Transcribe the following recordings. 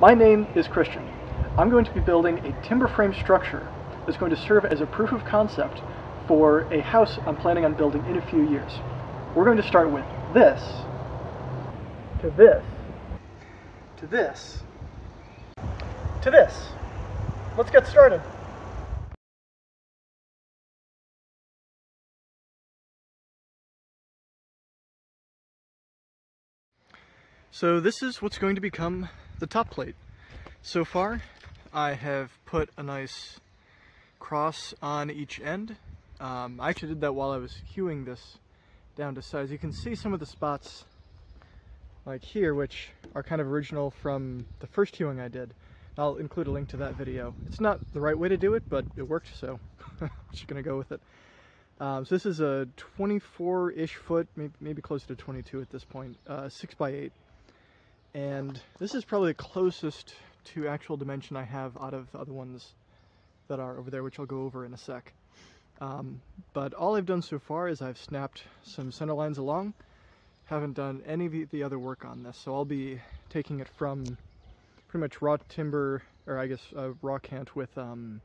My name is Christian. I'm going to be building a timber frame structure that's going to serve as a proof of concept for a house I'm planning on building in a few years. We're going to start with this, to this, to this, to this. Let's get started. So this is what's going to become the top plate. So far, I have put a nice cross on each end. Um, I actually did that while I was hewing this down to size. You can see some of the spots like here, which are kind of original from the first hewing I did. I'll include a link to that video. It's not the right way to do it, but it worked, so I'm just gonna go with it. Um, so this is a 24-ish foot, maybe, maybe closer to 22 at this point, uh, 6 by 8 and this is probably the closest to actual dimension I have out of the other ones that are over there, which I'll go over in a sec. Um, but all I've done so far is I've snapped some center lines along, haven't done any of the other work on this, so I'll be taking it from pretty much raw timber, or I guess uh, raw cant with um,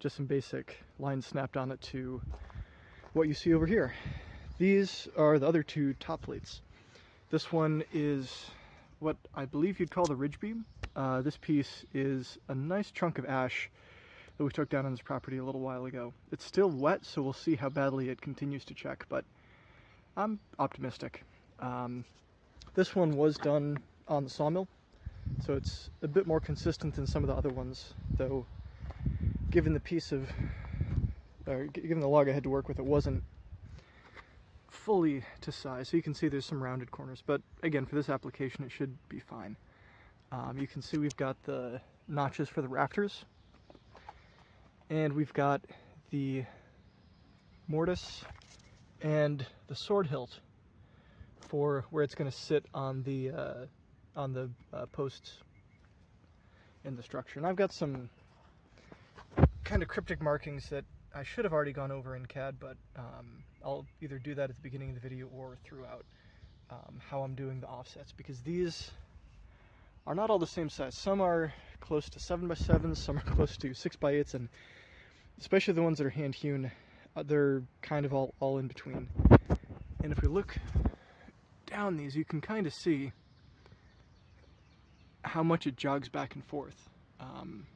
just some basic lines snapped on it to what you see over here. These are the other two top plates. This one is what I believe you'd call the ridge beam. Uh, this piece is a nice chunk of ash that we took down on this property a little while ago. It's still wet, so we'll see how badly it continues to check, but I'm optimistic. Um, this one was done on the sawmill, so it's a bit more consistent than some of the other ones, though given the piece of, or given the log I had to work with, it wasn't fully to size. So you can see there's some rounded corners, but again, for this application, it should be fine. Um, you can see we've got the notches for the rafters, and we've got the mortise and the sword hilt for where it's going to sit on the uh, on the uh, posts in the structure. And I've got some kind of cryptic markings that I should have already gone over in CAD, but um, I'll either do that at the beginning of the video or throughout um, how I'm doing the offsets because these are not all the same size. Some are close to 7 by 7s some are close to 6 by 8s and especially the ones that are hand hewn, uh, they're kind of all, all in between. And if we look down these, you can kind of see how much it jogs back and forth. Um,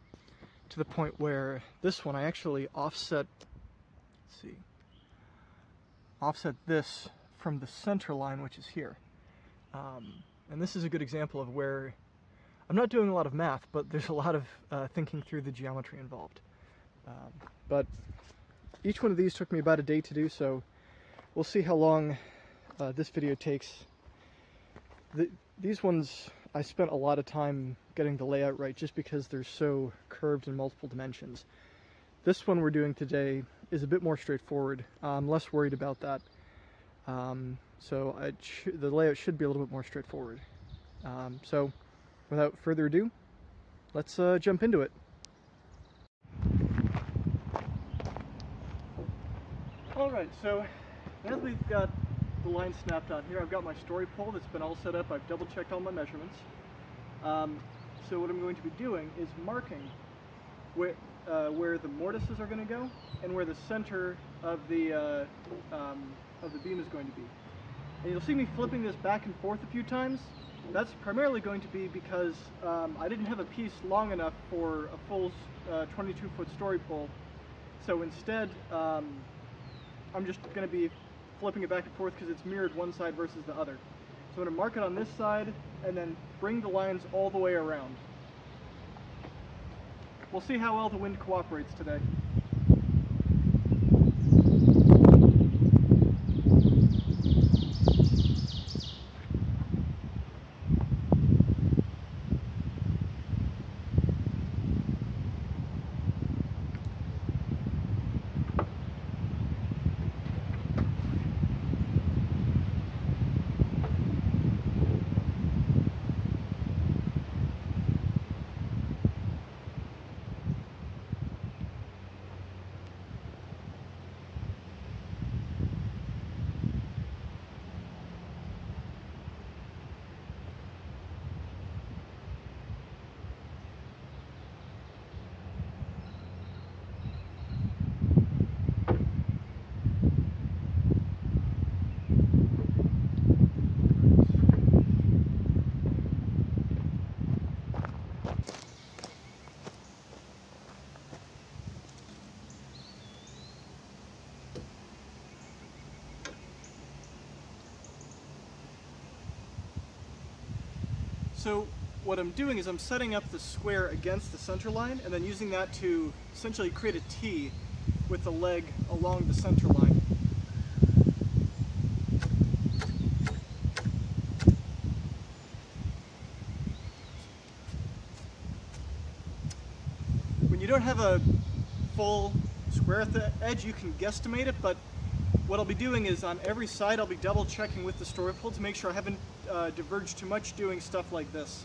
to the point where this one I actually offset, let's see, offset this from the center line, which is here. Um, and this is a good example of where I'm not doing a lot of math, but there's a lot of uh, thinking through the geometry involved. Um, but each one of these took me about a day to do, so we'll see how long uh, this video takes. The, these ones, I spent a lot of time getting the layout right just because they're so curved in multiple dimensions. This one we're doing today is a bit more straightforward. I'm less worried about that. Um, so the layout should be a little bit more straightforward. Um, so without further ado, let's uh, jump into it. Alright, so now we've got the line snapped on here, I've got my story pole that's been all set up, I've double checked all my measurements. Um, so what I'm going to be doing is marking where, uh, where the mortises are going to go and where the center of the, uh, um, of the beam is going to be. And you'll see me flipping this back and forth a few times. That's primarily going to be because um, I didn't have a piece long enough for a full 22-foot uh, story pole. So instead, um, I'm just going to be flipping it back and forth because it's mirrored one side versus the other. So I'm going to mark it on this side and then bring the lines all the way around. We'll see how well the wind cooperates today. So what I'm doing is I'm setting up the square against the center line and then using that to essentially create a T with the leg along the center line. When you don't have a full square at the edge, you can guesstimate it, but what I'll be doing is on every side, I'll be double checking with the story pole to make sure I haven't uh, diverged too much doing stuff like this.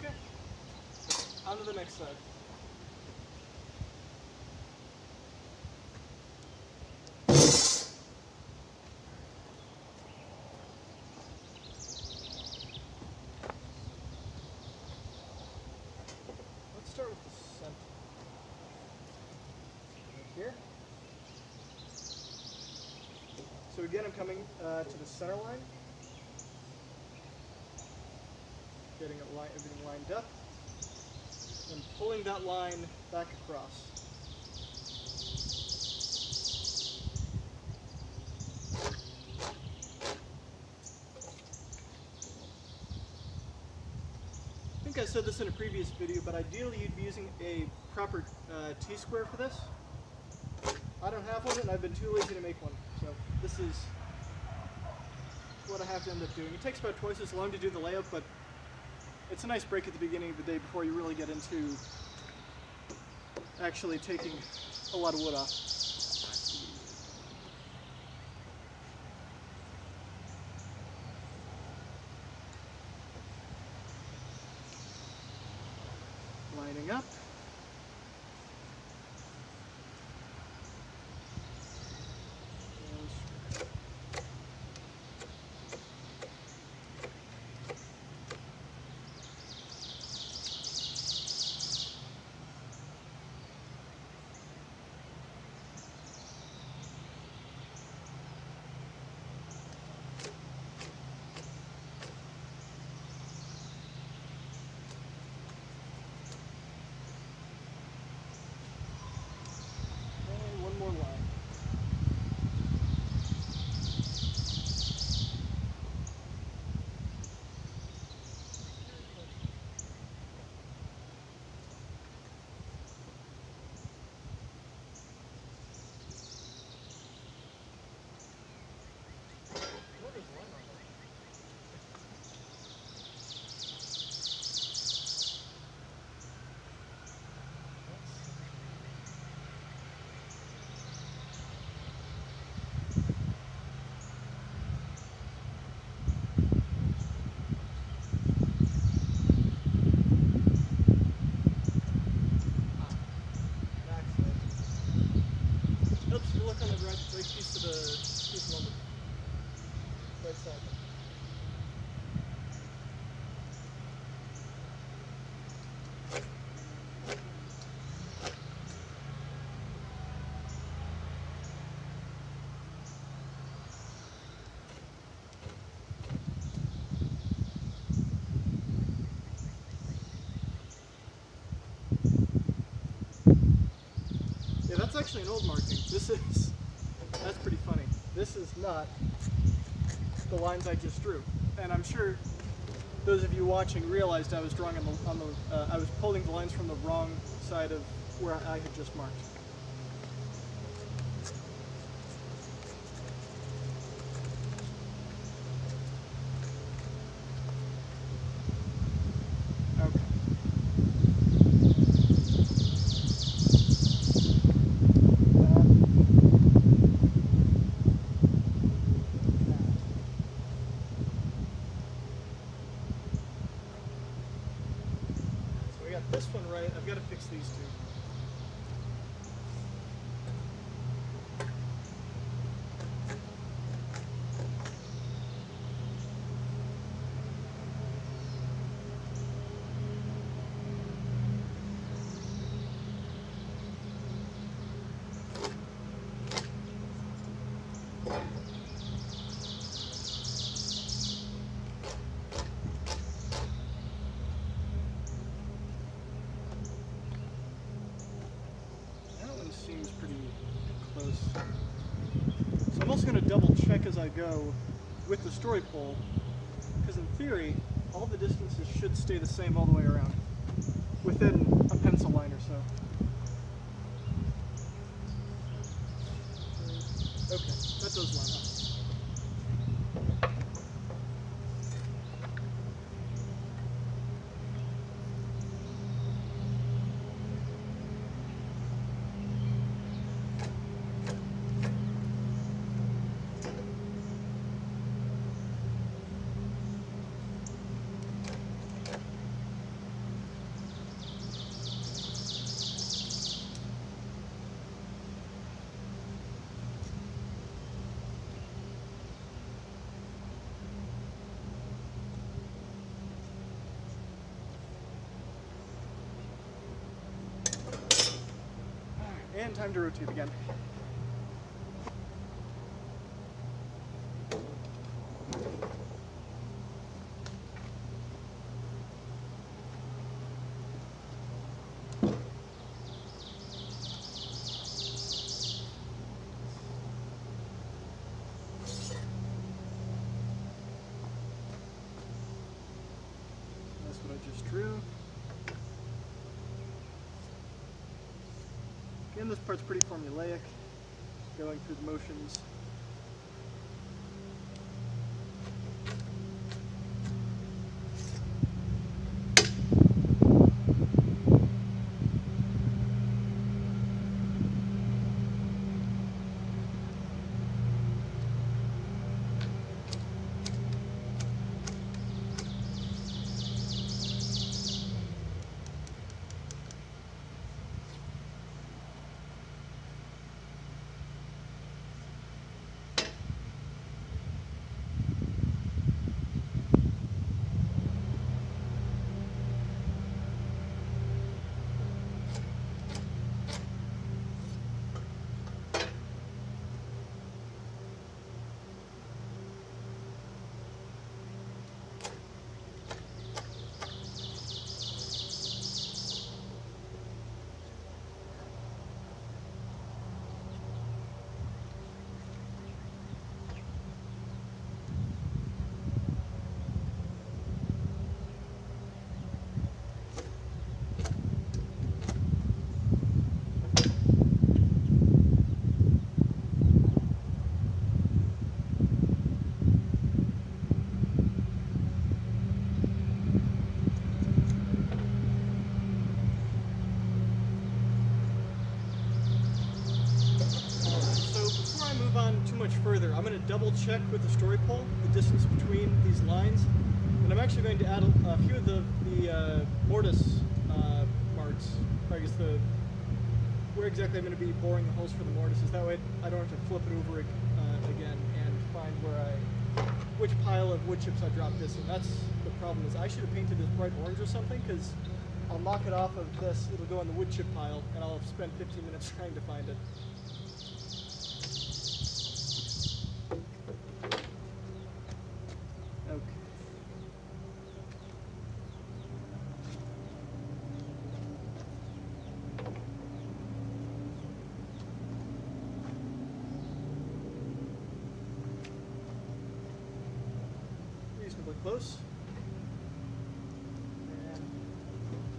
Okay. On to the next side. Let's start with the center. Right here. So again, I'm coming uh, to the center line. Getting it everything lined up, and pulling that line back across. I think I said this in a previous video, but ideally you'd be using a proper uh, T-square for this. I don't have one and I've been too lazy to make one, so this is what I have to end up doing. It takes about twice as long to do the layout, but it's a nice break at the beginning of the day before you really get into actually taking a lot of wood off. Actually an old marking. This is, that's pretty funny. This is not the lines I just drew. And I'm sure those of you watching realized I was drawing on the, on the uh, I was pulling the lines from the wrong side of where I had just marked. Okay. So we got this one right. I've got to fix these two. That one seems pretty close. So I'm also going to double check as I go with the story pole, because in theory, all the distances should stay the same all the way around, within a pencil line or so. Time to rotate again. Part's pretty formulaic, going through the motions. So before I move on too much further, I'm going to double check with the story pole the distance between these lines, and I'm actually going to add a, a few of the the uh, mortise uh, marks. I guess the where exactly I'm going to be boring the holes for the mortises. That way I don't have to flip it over uh, again and find where I which pile of wood chips I dropped this in. That's the problem is I should have painted this bright orange or something because I'll knock it off of this, it'll go in the wood chip pile, and I'll spend 15 minutes trying to find it. Okay. close. And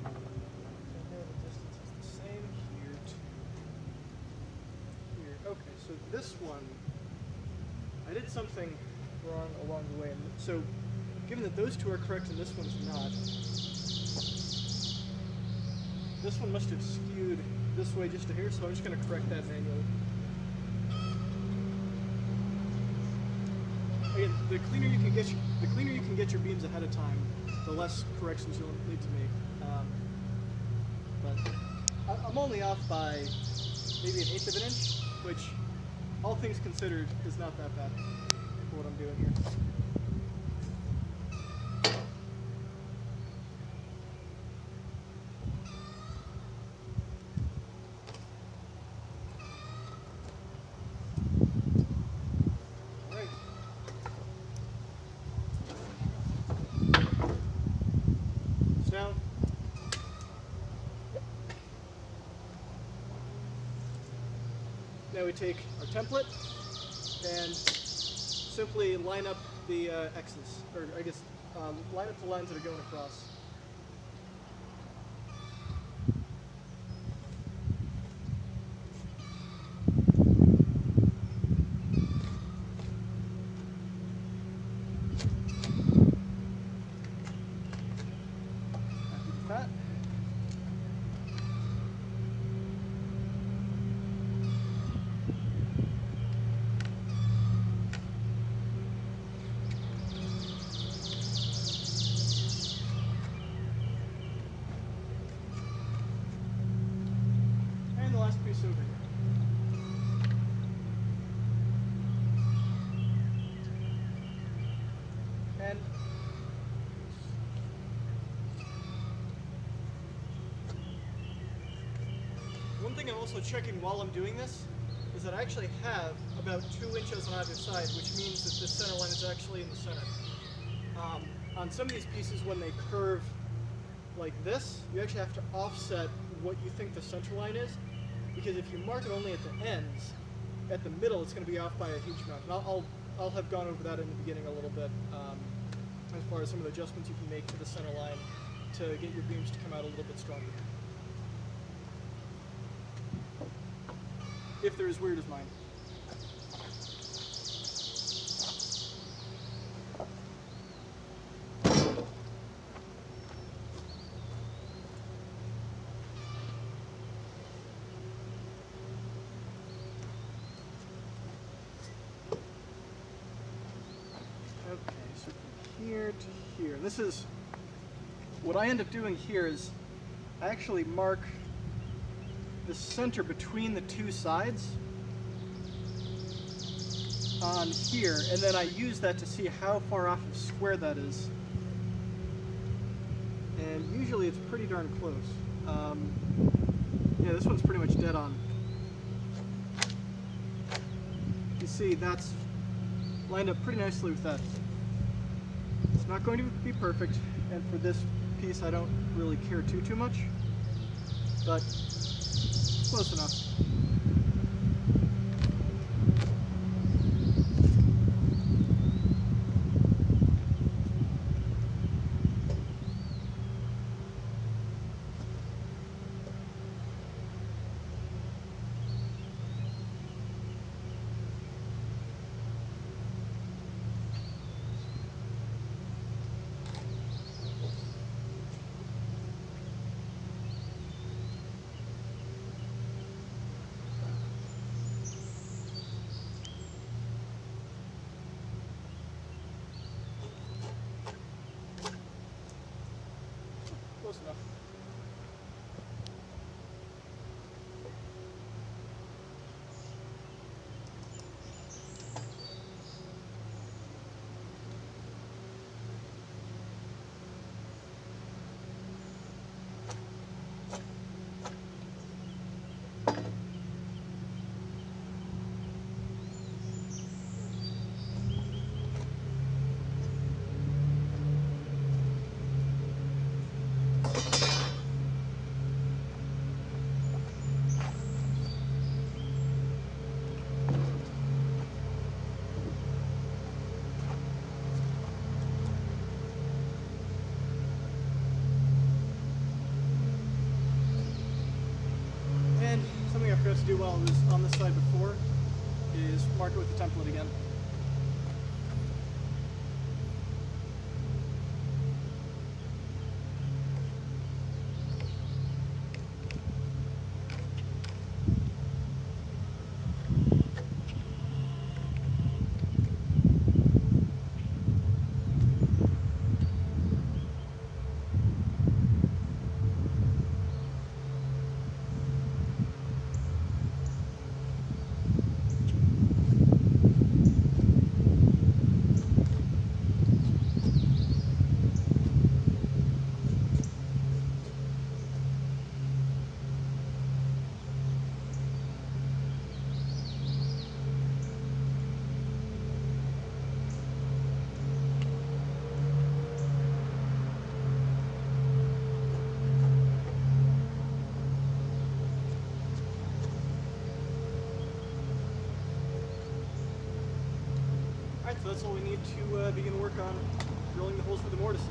I know the distance is the same here to here. Okay, so this one, I did something wrong along the way. And so, given that those two are correct and this one's not, this one must have skewed this way just to here, so I'm just going to correct that manually. Again, the cleaner you can get your, the cleaner you can get your beams ahead of time, the less corrections you'll need to make. Um, but I'm only off by maybe an eighth of an inch, which, all things considered, is not that bad for what I'm doing here. All right. It's down. Now we take our template and simply line up the uh, X's, or I guess um, line up the lines that are going across. Thing I'm also checking while I'm doing this is that I actually have about two inches on either side, which means that this center line is actually in the center. Um, on some of these pieces, when they curve like this, you actually have to offset what you think the center line is, because if you mark it only at the ends, at the middle it's going to be off by a huge amount. And I'll, I'll, I'll have gone over that in the beginning a little bit, um, as far as some of the adjustments you can make to the center line to get your beams to come out a little bit stronger. If they're as weird as mine. Okay, so from here to here. This is what I end up doing here is I actually mark center between the two sides on here, and then I use that to see how far off of square that is. And usually it's pretty darn close. Um, yeah, this one's pretty much dead on. You see, that's lined up pretty nicely with that. It's not going to be perfect, and for this piece I don't really care too, too much, but close enough. Do while it was on this side before is mark it with the template again. To uh, begin work on drilling the holes for the mortises.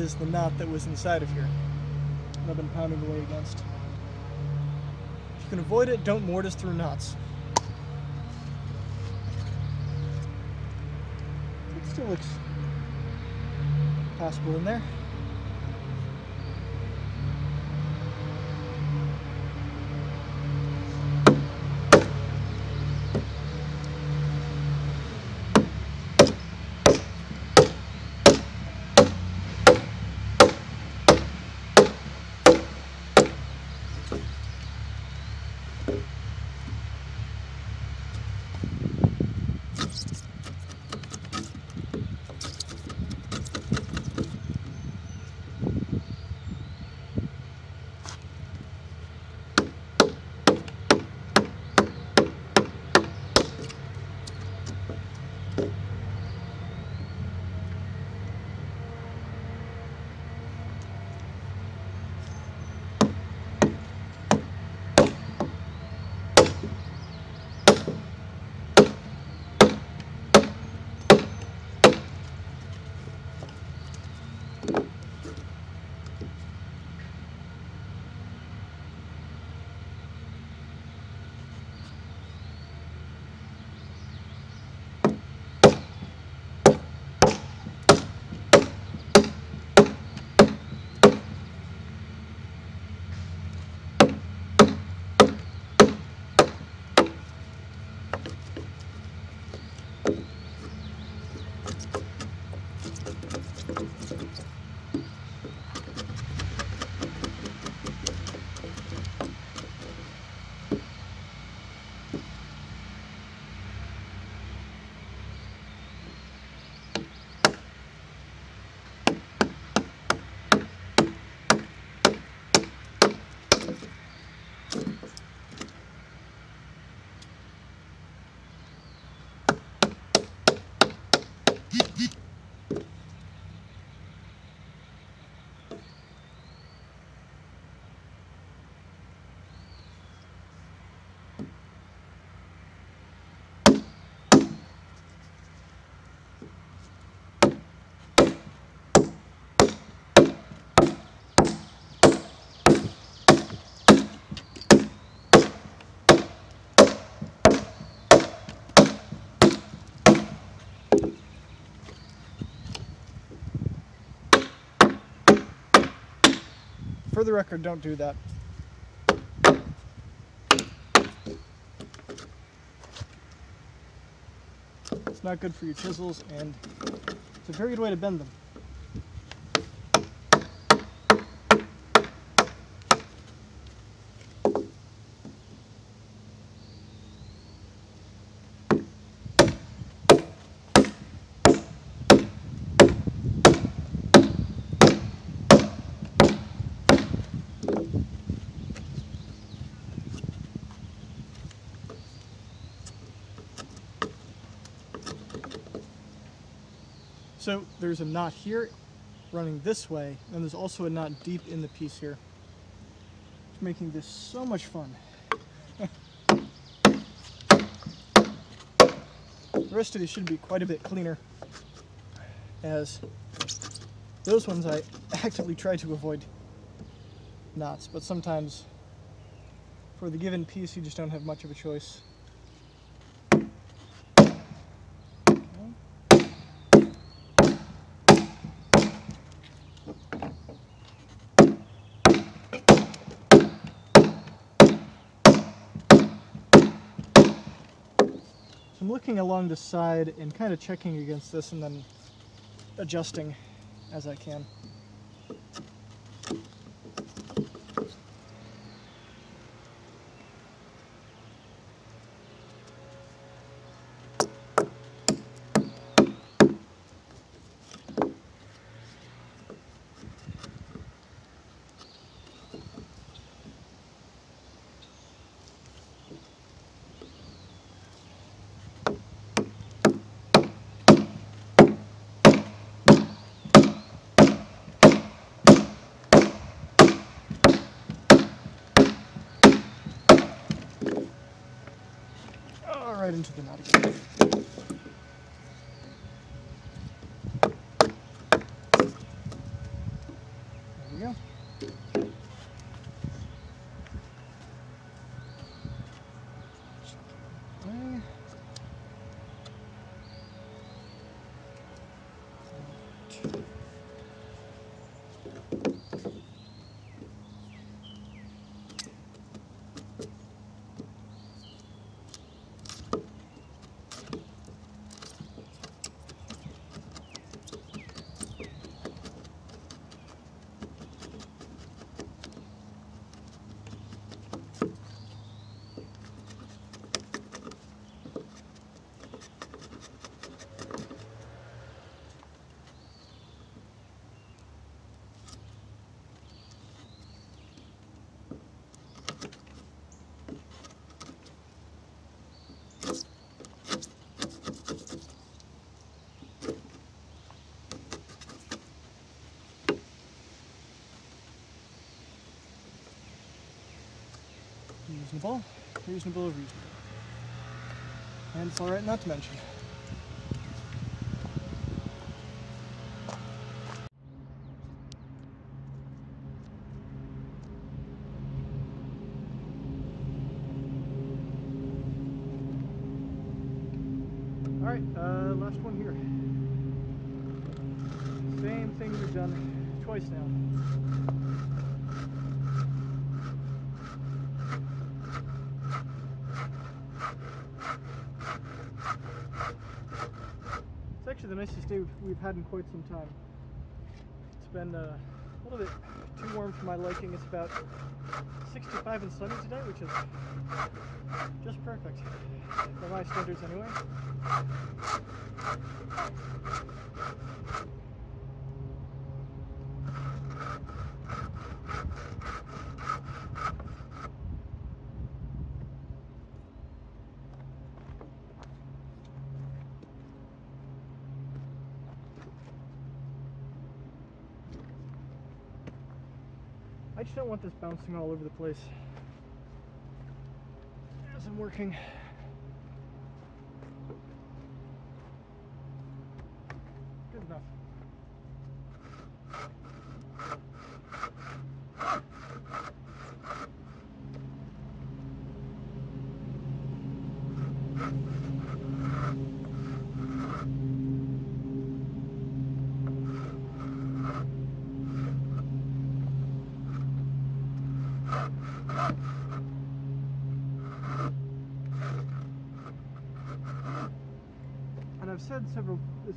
Is the knot that was inside of here that I've been pounding away against. If you can avoid it, don't mortise through knots. It still looks passable in there. The record, don't do that. It's not good for your chisels and it's a very good way to bend them. So there's a knot here running this way, and there's also a knot deep in the piece here. It's making this so much fun. the rest of these should be quite a bit cleaner, as those ones I actively try to avoid knots, but sometimes for the given piece you just don't have much of a choice. Along the side and kind of checking against this and then adjusting as I can. right into the knot again. Reasonable, reasonable, reasonable. And it's alright not to mention. Alright, uh, last one here. Same thing we've done twice now. It's actually the nicest day we've, we've had in quite some time. It's been uh, a little bit too warm for my liking. It's about 65 and sunny today, which is just perfect for my standards anyway. Don't want this bouncing all over the place as I'm working. Good enough. And I've said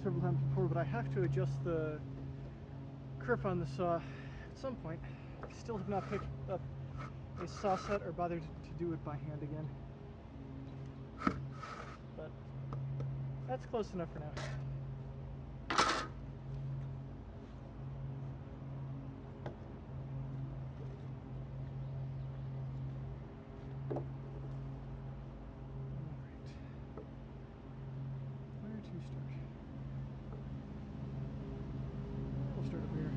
several times before, but I have to adjust the grip on the saw at some point. I still have not picked up a saw set or bothered to do it by hand again. But that's close enough for now. Alright. Where to start? We'll start up here.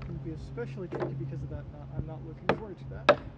It would be especially tricky because of that knot. I'm not looking forward to that.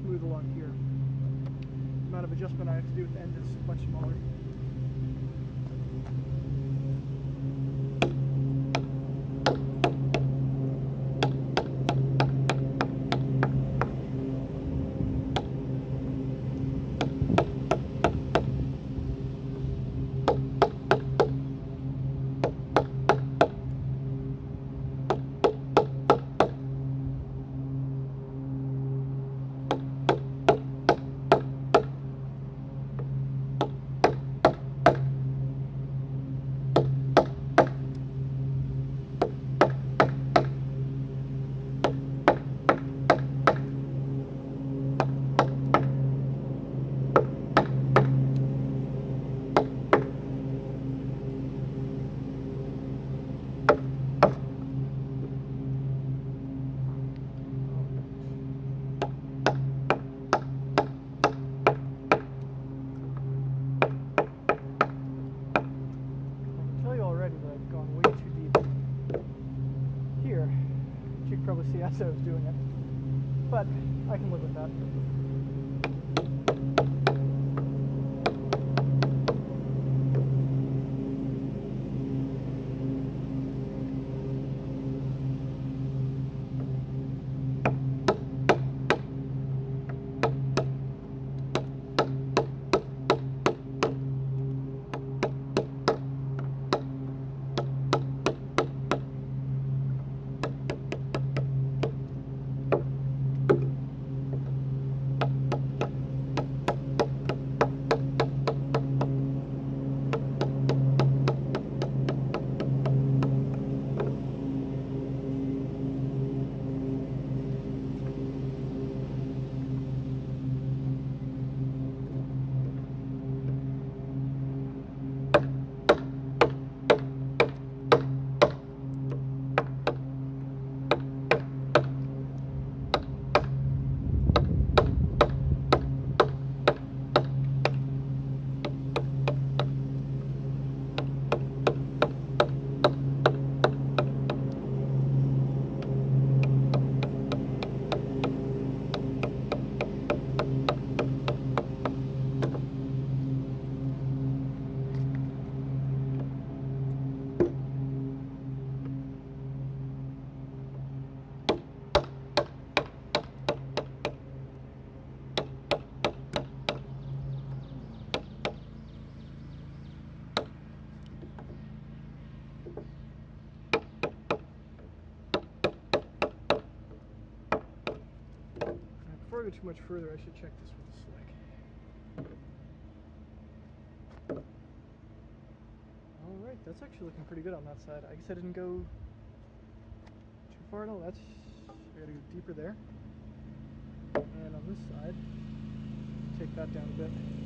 smooth along here. The amount of adjustment I have to do at the end is much smaller. Go too much further, I should check this with the slick. Alright, that's actually looking pretty good on that side. I guess I didn't go too far at all. That's, I gotta go deeper there. And on this side, take that down a bit.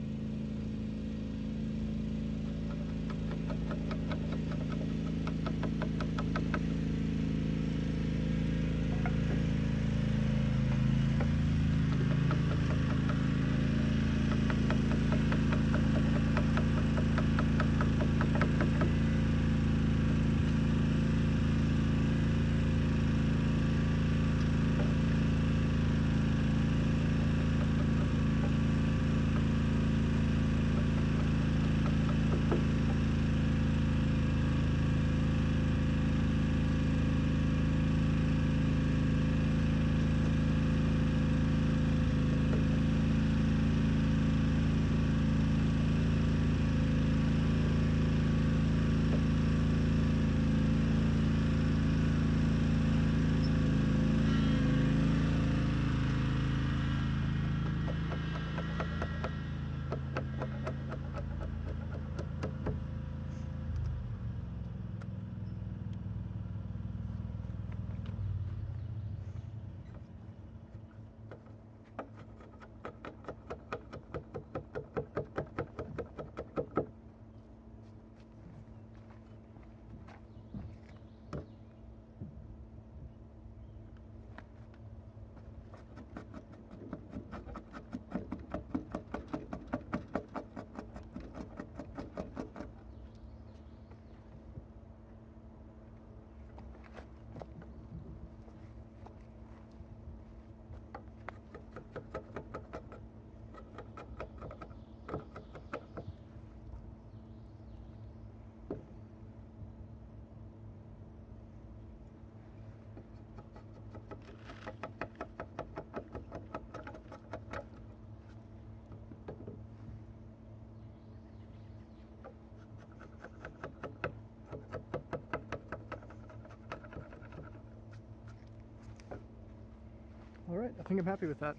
All right, I think I'm happy with that.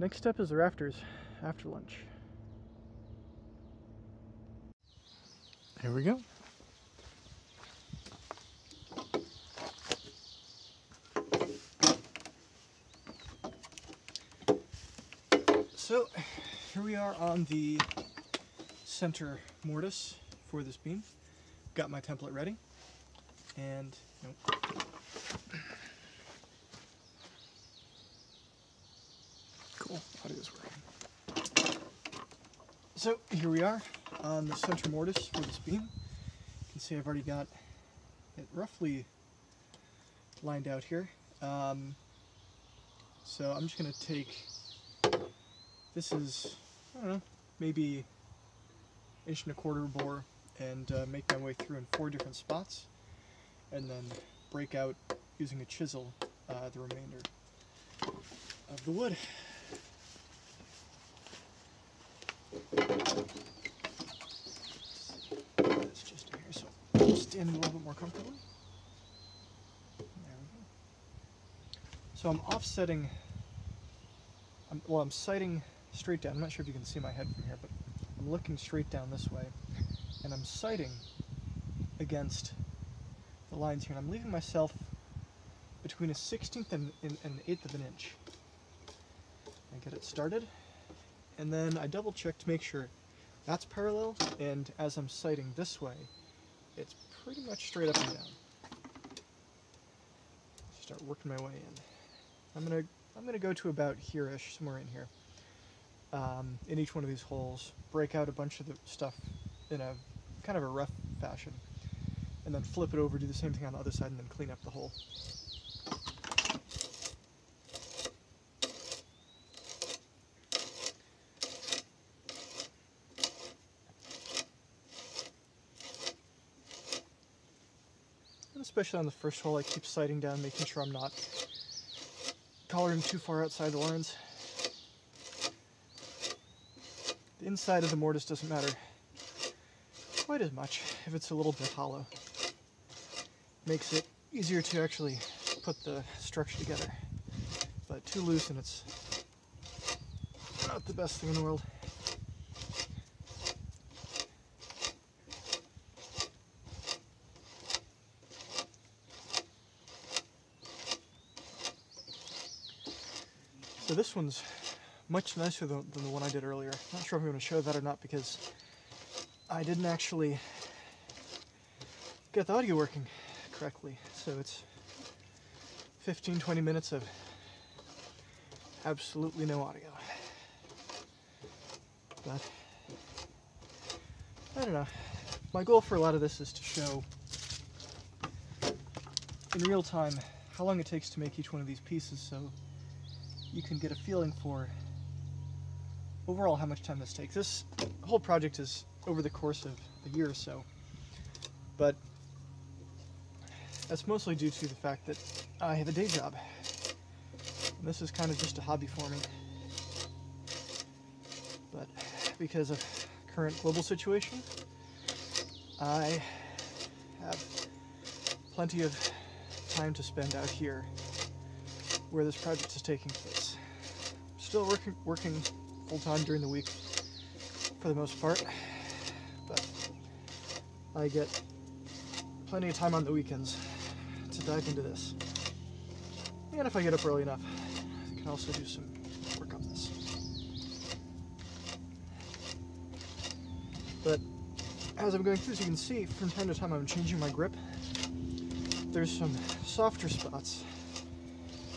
Next step is the rafters after lunch. Here we go. So here we are on the center mortise for this beam. Got my template ready. And nope. Cool, audio's working. So here we are on the center mortise for this beam. You can see I've already got it roughly lined out here. Um, so I'm just going to take, this is, I don't know, maybe inch and a quarter bore and uh, make my way through in four different spots and then break out using a chisel uh, the remainder of the wood. It's just here, so I'm standing a little bit more comfortably. There we go. So I'm offsetting, I'm, well, I'm sighting straight down. I'm not sure if you can see my head from here, but I'm looking straight down this way, and I'm sighting against the lines here, and I'm leaving myself between a 16th and, and, and an eighth of an inch. I get it started, and then I double check to make sure that's parallel, and as I'm sighting this way, it's pretty much straight up and down. Start working my way in. I'm gonna I'm gonna go to about here-ish, somewhere in here. Um, in each one of these holes, break out a bunch of the stuff in a kind of a rough fashion, and then flip it over, do the same thing on the other side, and then clean up the hole. And especially on the first hole, I keep sighting down, making sure I'm not collaring too far outside the lines. The inside of the mortise doesn't matter quite as much if it's a little bit hollow. Makes it easier to actually put the structure together. but too loose and it's not the best thing in the world. This one's much nicer than, than the one I did earlier. Not sure if I'm going to show that or not because I didn't actually get the audio working correctly. So it's 15 20 minutes of absolutely no audio. But I don't know. My goal for a lot of this is to show in real time how long it takes to make each one of these pieces so you can get a feeling for overall how much time this takes. This whole project is over the course of a year or so, but that's mostly due to the fact that I have a day job. And this is kind of just a hobby for me. But because of current global situation, I have plenty of time to spend out here where this project is taking place. Still working working full time during the week for the most part, but I get plenty of time on the weekends to dive into this. And if I get up early enough, I can also do some work on this. But as I'm going through this, you can see from time to time I'm changing my grip. There's some softer spots,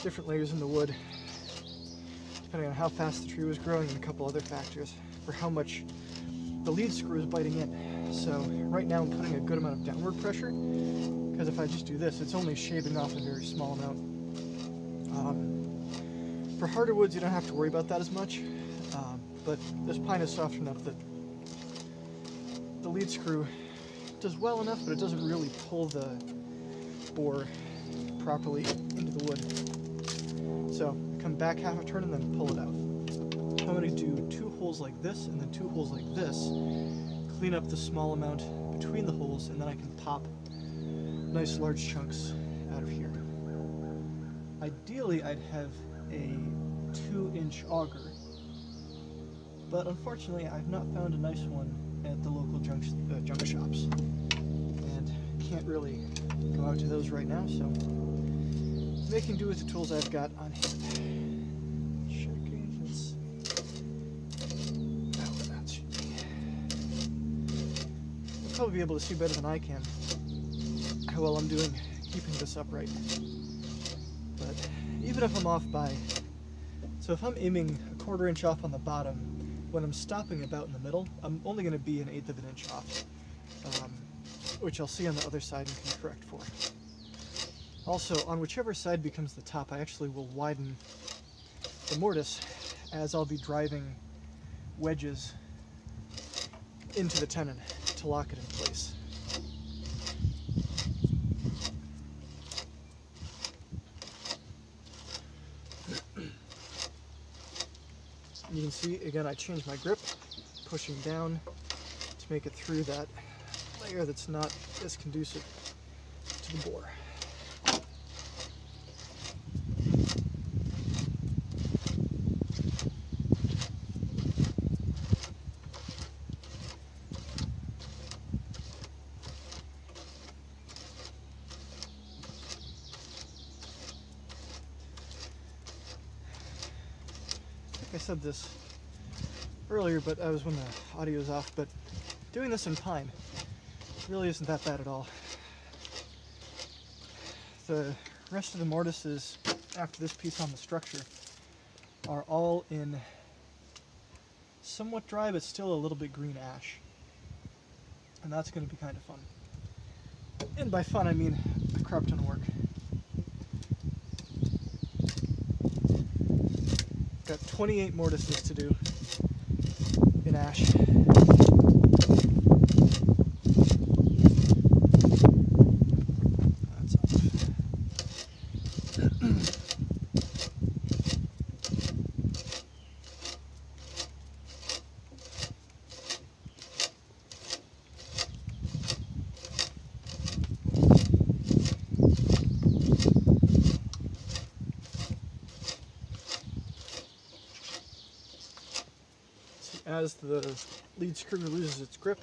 different layers in the wood, depending on how fast the tree was growing and a couple other factors for how much the lead screw is biting in. So right now I'm putting a good amount of downward pressure because if I just do this, it's only shaving off a very small amount. Um, for harder woods, you don't have to worry about that as much, um, but this pine is soft enough that the lead screw does well enough, but it doesn't really pull the bore properly into the wood. So I come back half a turn and then pull it out. I'm going to do two holes like this and then two holes like this, clean up the small amount between the holes, and then I can pop nice large chunks out of here. Ideally, I'd have a two inch auger, but unfortunately, I've not found a nice one at the local junk, uh, junk shops, and can't really go out to those right now, so making do with the tools I've got on hand. Checking it's about where that should be. You'll probably be able to see better than I can how well I'm doing keeping this upright. But even if I'm off by, so if I'm aiming a quarter inch off on the bottom, when I'm stopping about in the middle, I'm only going to be an eighth of an inch off, um, which I'll see on the other side and can correct for. Also, on whichever side becomes the top, I actually will widen the mortise as I'll be driving wedges into the tenon to lock it in place. You can see, again, I changed my grip, pushing down to make it through that layer that's not as conducive to the bore. I said this earlier, but I was when the audio was off, but doing this in pine really isn't that bad at all. The rest of the mortises after this piece on the structure are all in somewhat dry but still a little bit green ash. And that's going to be kind of fun. And by fun I mean a crap ton of work. Got 28 mortises to do in ash. That's off. As the lead screw loses its grip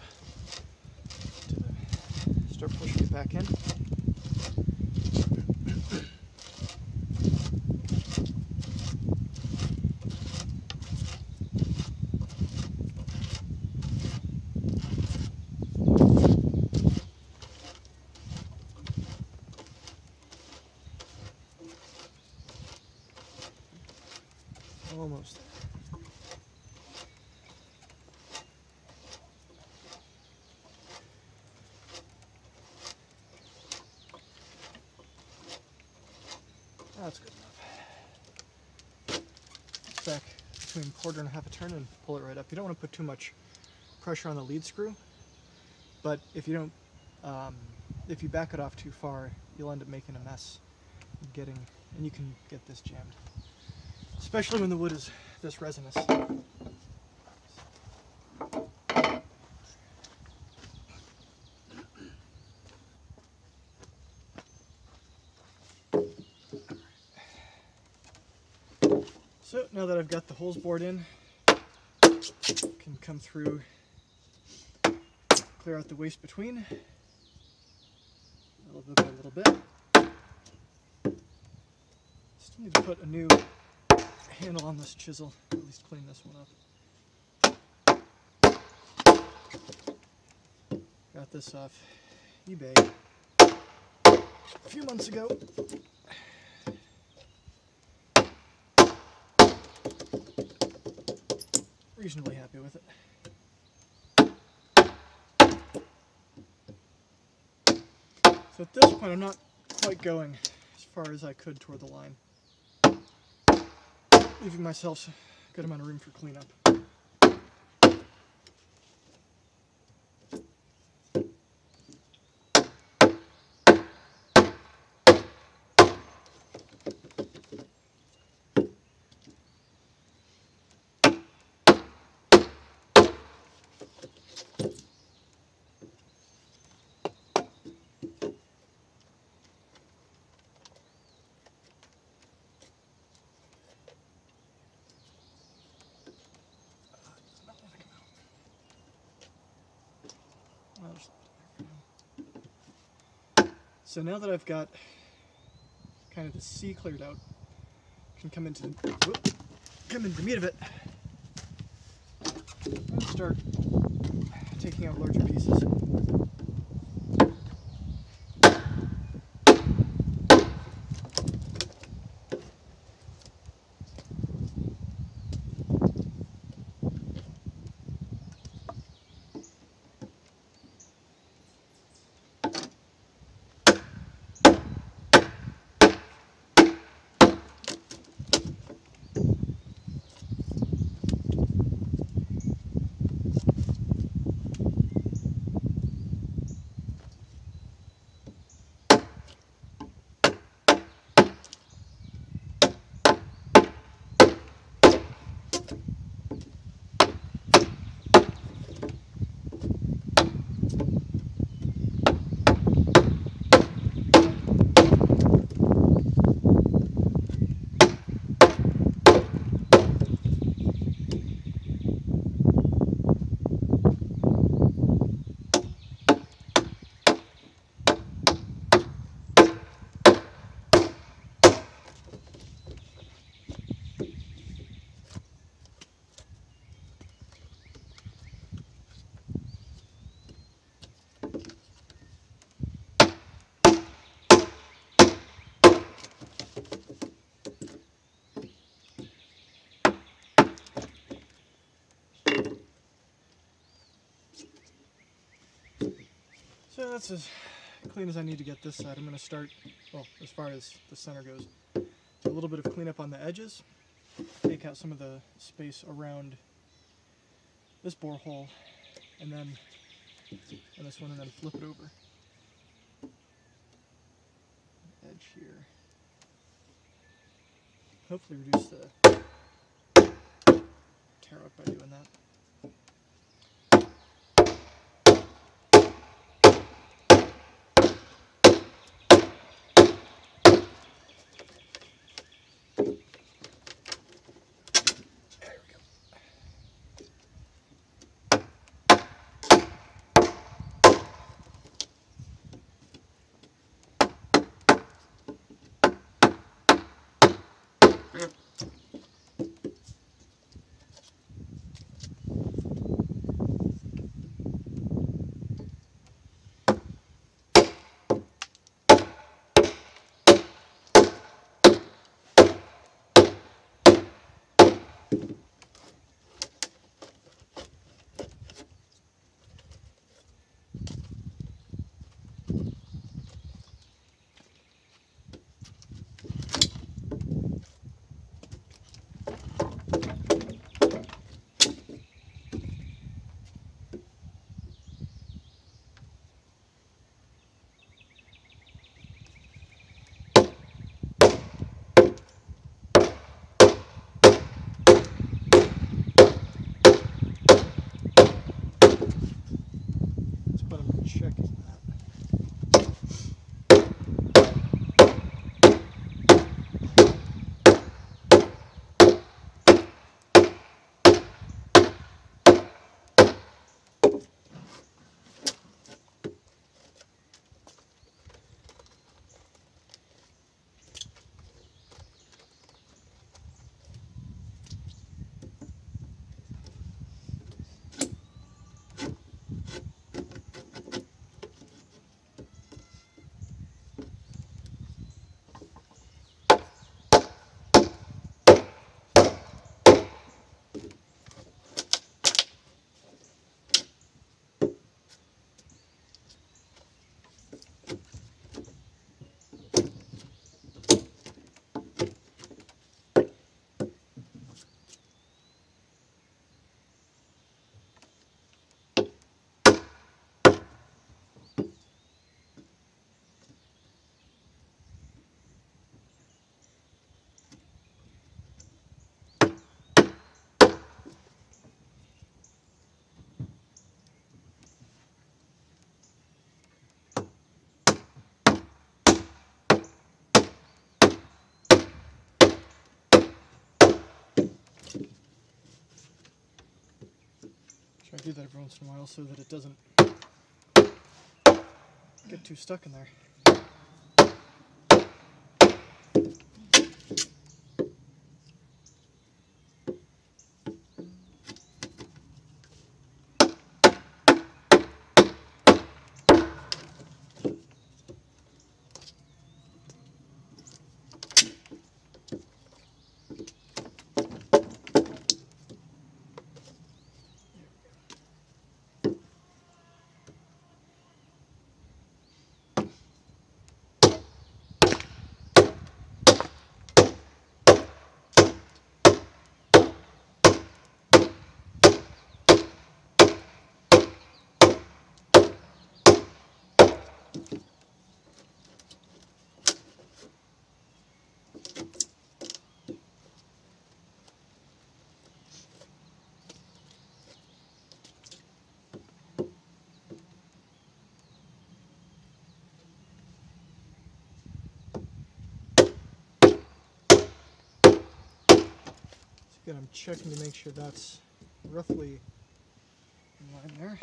to start pushing it back in. Almost. That's good enough. Back between quarter and a half a turn and pull it right up. You don't want to put too much pressure on the lead screw, but if you don't, um, if you back it off too far, you'll end up making a mess, getting, and you can get this jammed especially when the wood is this resinous. So now that I've got the holes bored in, come through, clear out the waste between, a little bit by a little bit. Still need to put a new handle on this chisel, at least clean this one up. Got this off eBay a few months ago. Reasonably happy with it. So at this point I'm not quite going as far as I could toward the line leaving myself a good amount of room for cleanup. So now that I've got kind of the sea cleared out, I can come into the, whoop, come into the meat of it and start taking out larger pieces. So that's as clean as I need to get this side. I'm going to start, well, as far as the center goes, a little bit of cleanup on the edges, take out some of the space around this borehole, and then and this one, and then flip it over. Edge here. Hopefully reduce the tear up by doing that. Do that every once in a while so that it doesn't get too stuck in there. Again, I'm checking to make sure that's roughly in line there.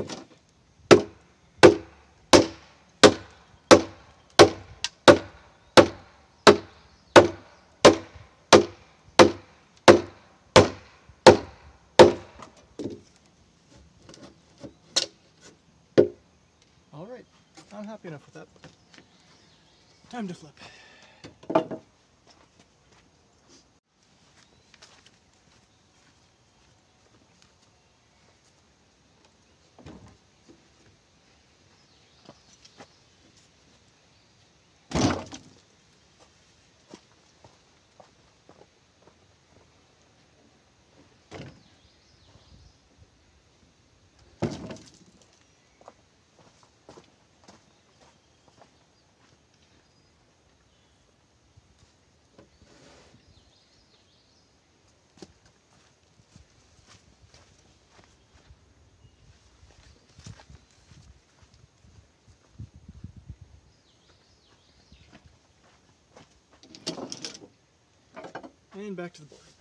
All right, I'm happy enough with that. Time to flip. And back to the boring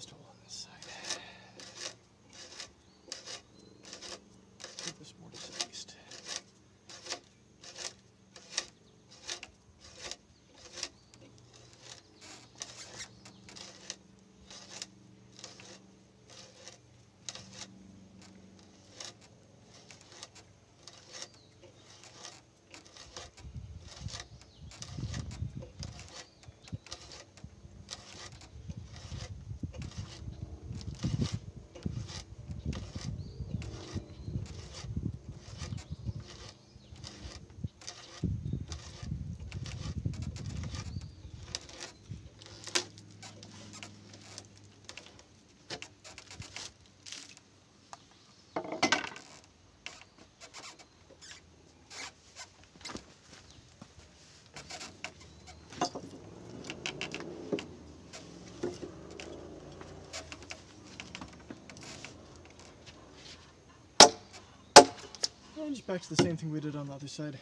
last hole. Just back to the same thing we did on the other side.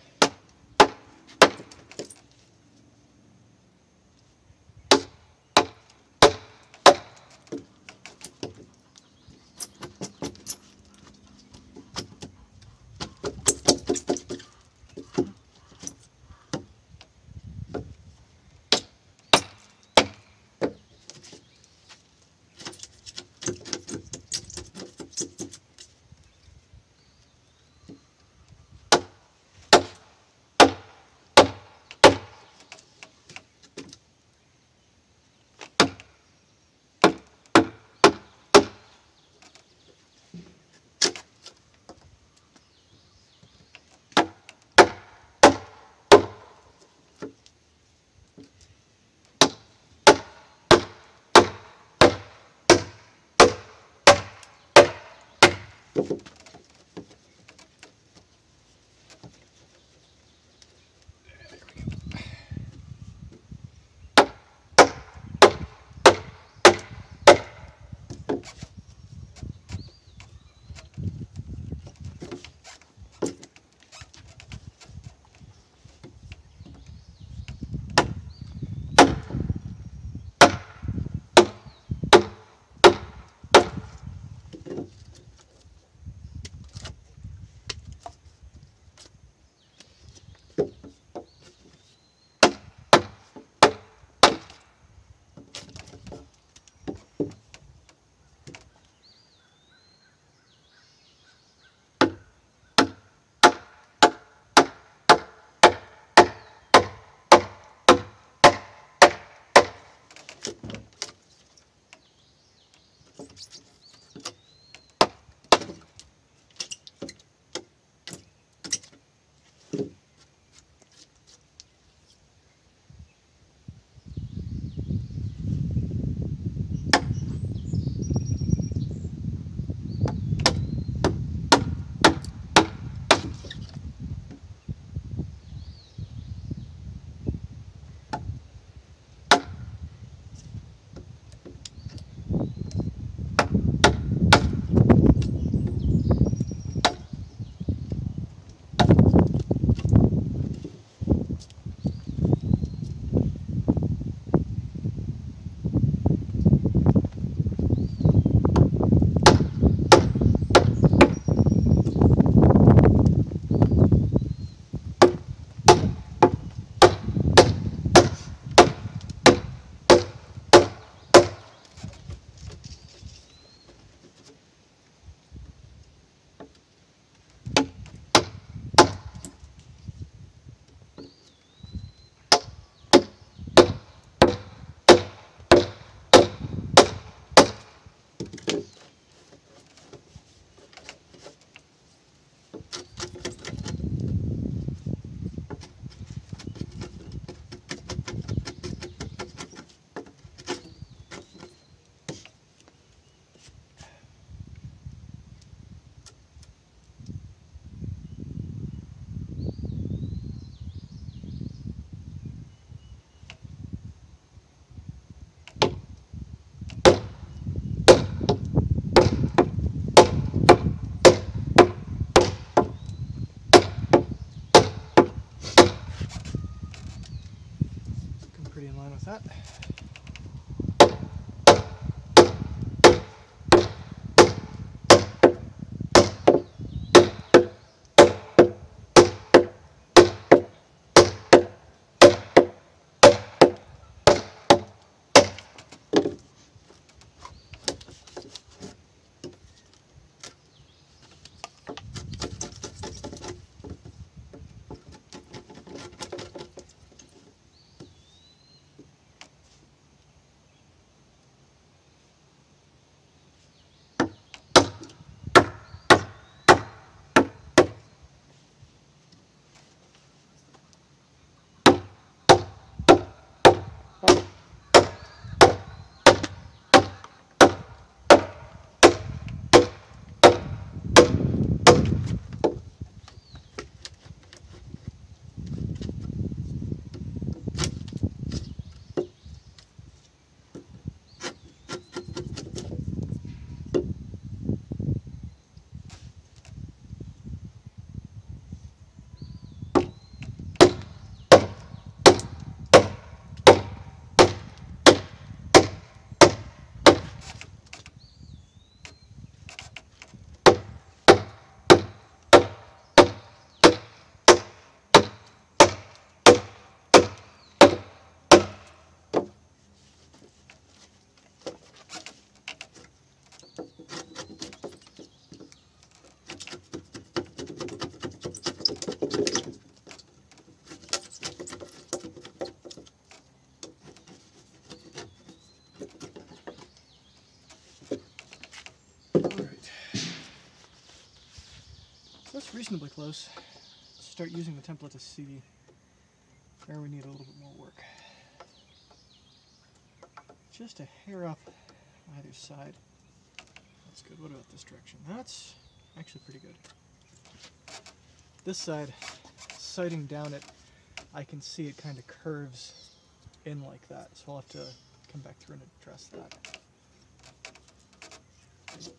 That. reasonably close. Start using the template to see where we need a little bit more work. Just a hair up either side. That's good. What about this direction? That's actually pretty good. This side, sighting down it, I can see it kind of curves in like that. So I'll have to come back through and address that. Let's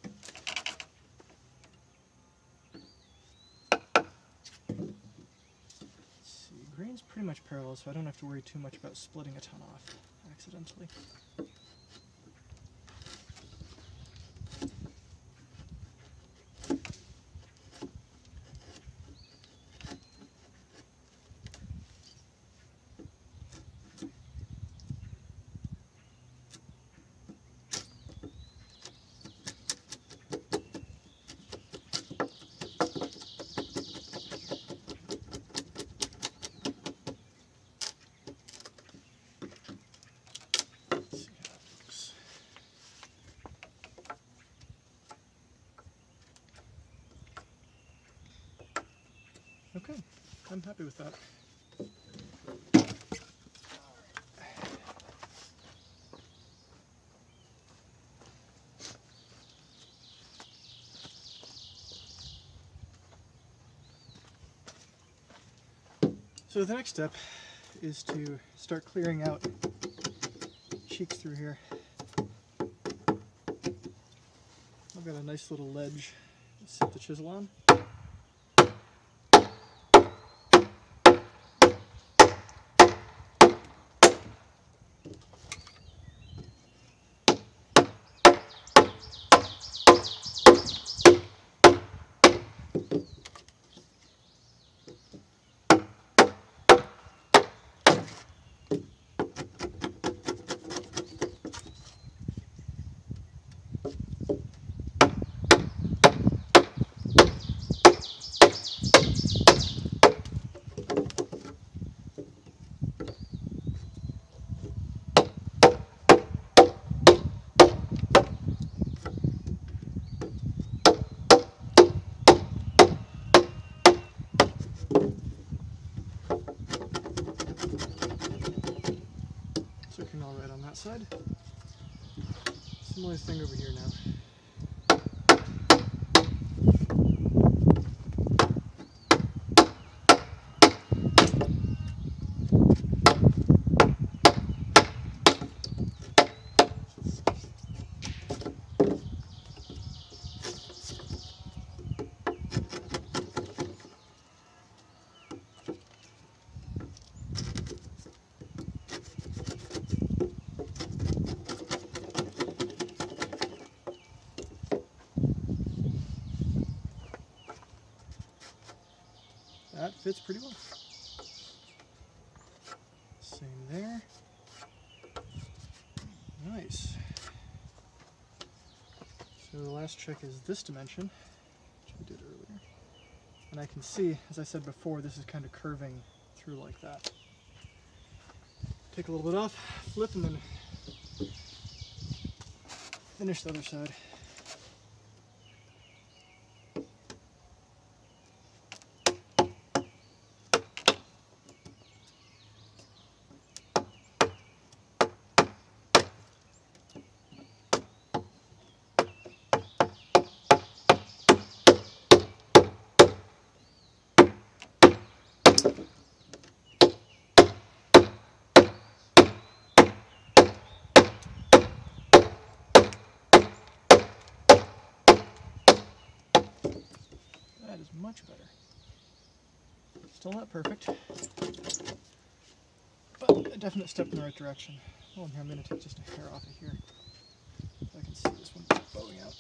see, grain's pretty much parallel, so I don't have to worry too much about splitting a ton off accidentally. Let's see how that looks. Okay, I'm happy with that. So the next step is to start clearing out cheeks through here. I've got a nice little ledge to set the chisel on. Trick is this dimension, which we did earlier. And I can see, as I said before, this is kind of curving through like that. Take a little bit off, flip, and then finish the other side. That is much better. Still not perfect, but a definite step in the right direction. Oh, and here I'm going to take just a hair off of here. So I can see this one bowing out.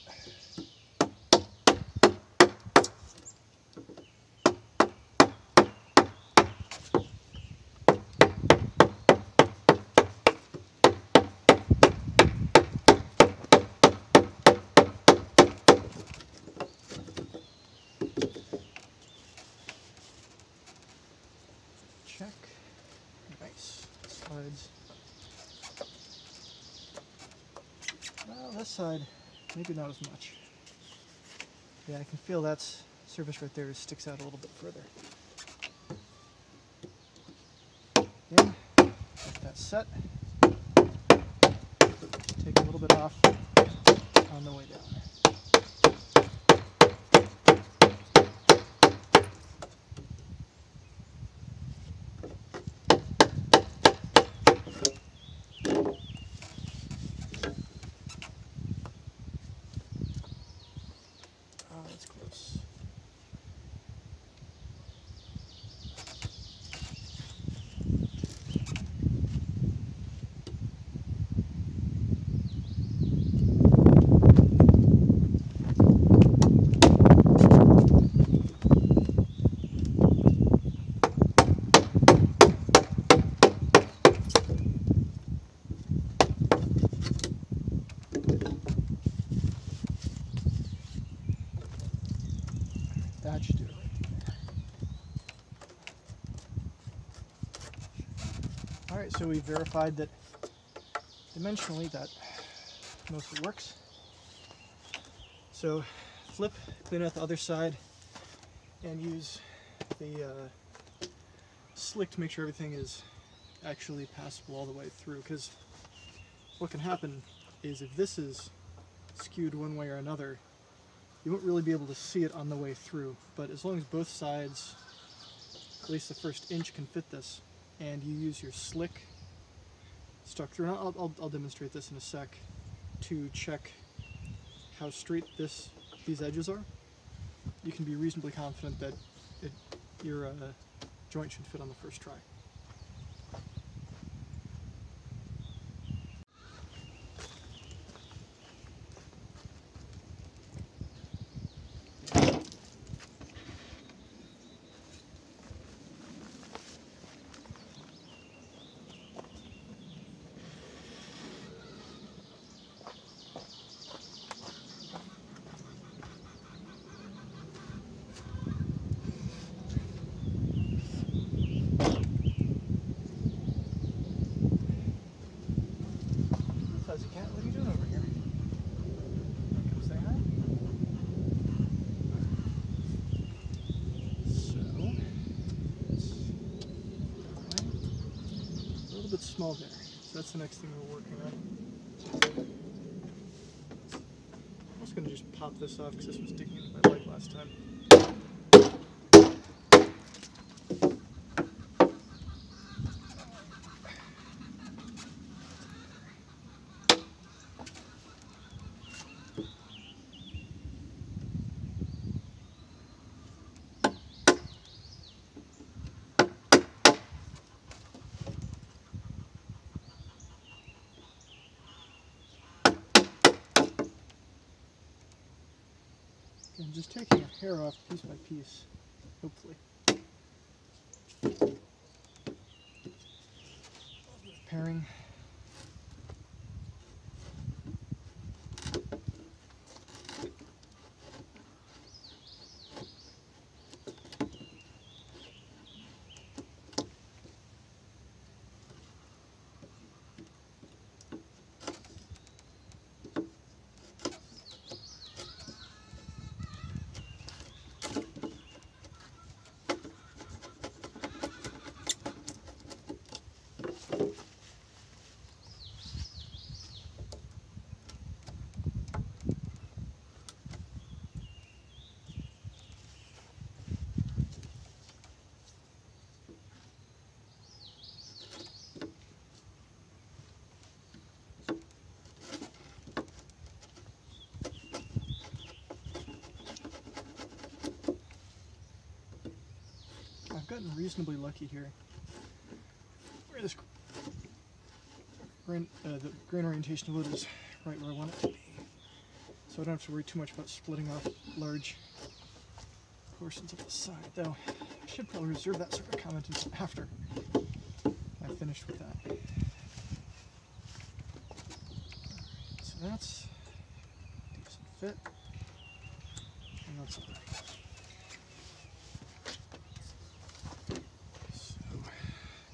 Check. Nice. Slides. Well, this side, maybe not as much. Yeah, I can feel that surface right there sticks out a little bit further. Again, get that set. Take a little bit off on the way down. Ah, that's close. That should do it right there. Alright, so we verified that dimensionally that mostly works. So flip, clean out the other side, and use the uh, slick to make sure everything is actually passable all the way through. Because what can happen is if this is skewed one way or another, you won't really be able to see it on the way through, but as long as both sides, at least the first inch can fit this, and you use your slick stuck through, I'll, I'll, I'll demonstrate this in a sec, to check how straight this these edges are, you can be reasonably confident that it, your uh, joint should fit on the first try. Fuzzy cat, what are you doing over here? Come say hi. So, it's a little bit small there. So that's the next thing we're working on. I'm just gonna just pop this off because this was digging into my leg last time. And just taking a hair off piece by piece, hopefully. Paring. Gotten reasonably lucky here. Where this grain, uh, the grain orientation wood is right where I want it to be. So I don't have to worry too much about splitting off large portions of the side, though I should probably reserve that sort of comment until after I've finished with that. So that's decent fit. And that's other. So,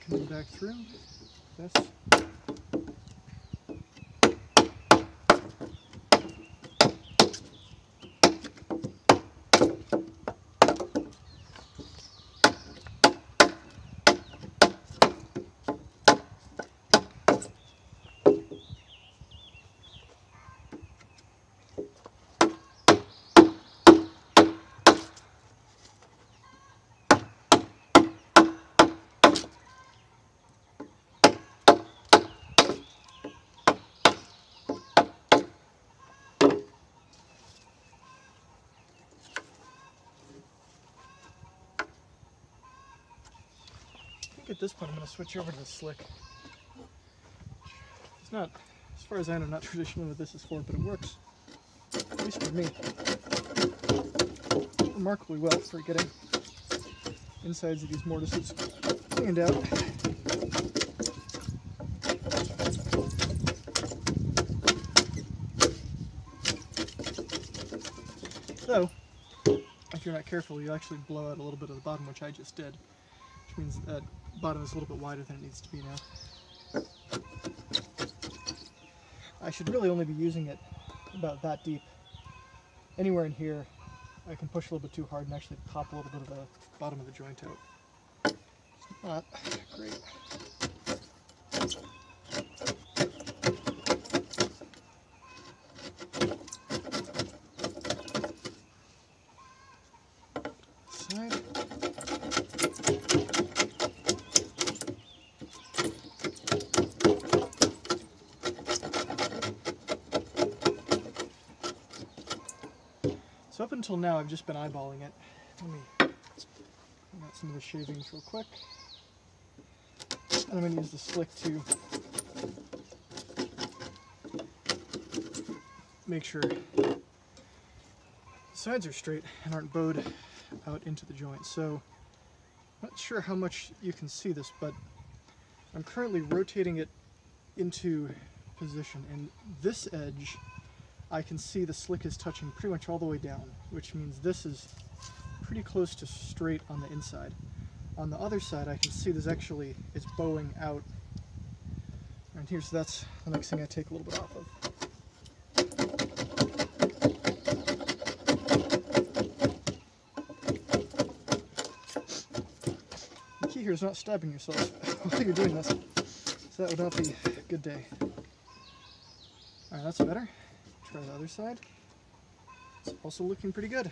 coming back through this. at this point I'm going to switch over to the slick. It's not, as far as I know, not traditionally what this is for, but it works, at least for me, remarkably well for getting insides of these mortises cleaned out. So, if you're not careful, you actually blow out a little bit of the bottom, which I just did, which means that bottom is a little bit wider than it needs to be now. I should really only be using it about that deep. Anywhere in here, I can push a little bit too hard and actually pop a little bit of the bottom of the joint out. It's not great. Side. So up until now, I've just been eyeballing it. Let me out some of the shavings real quick. And I'm going to use the slick to make sure the sides are straight and aren't bowed out into the joint. So not sure how much you can see this, but I'm currently rotating it into position and this edge I can see the slick is touching pretty much all the way down, which means this is pretty close to straight on the inside. On the other side, I can see there's actually, it's bowing out. And here, so that's the next thing I take a little bit off of. The key here is not stabbing yourself while you're doing this. So that would not be a good day. Alright, that's better. Try the other side. It's also looking pretty good.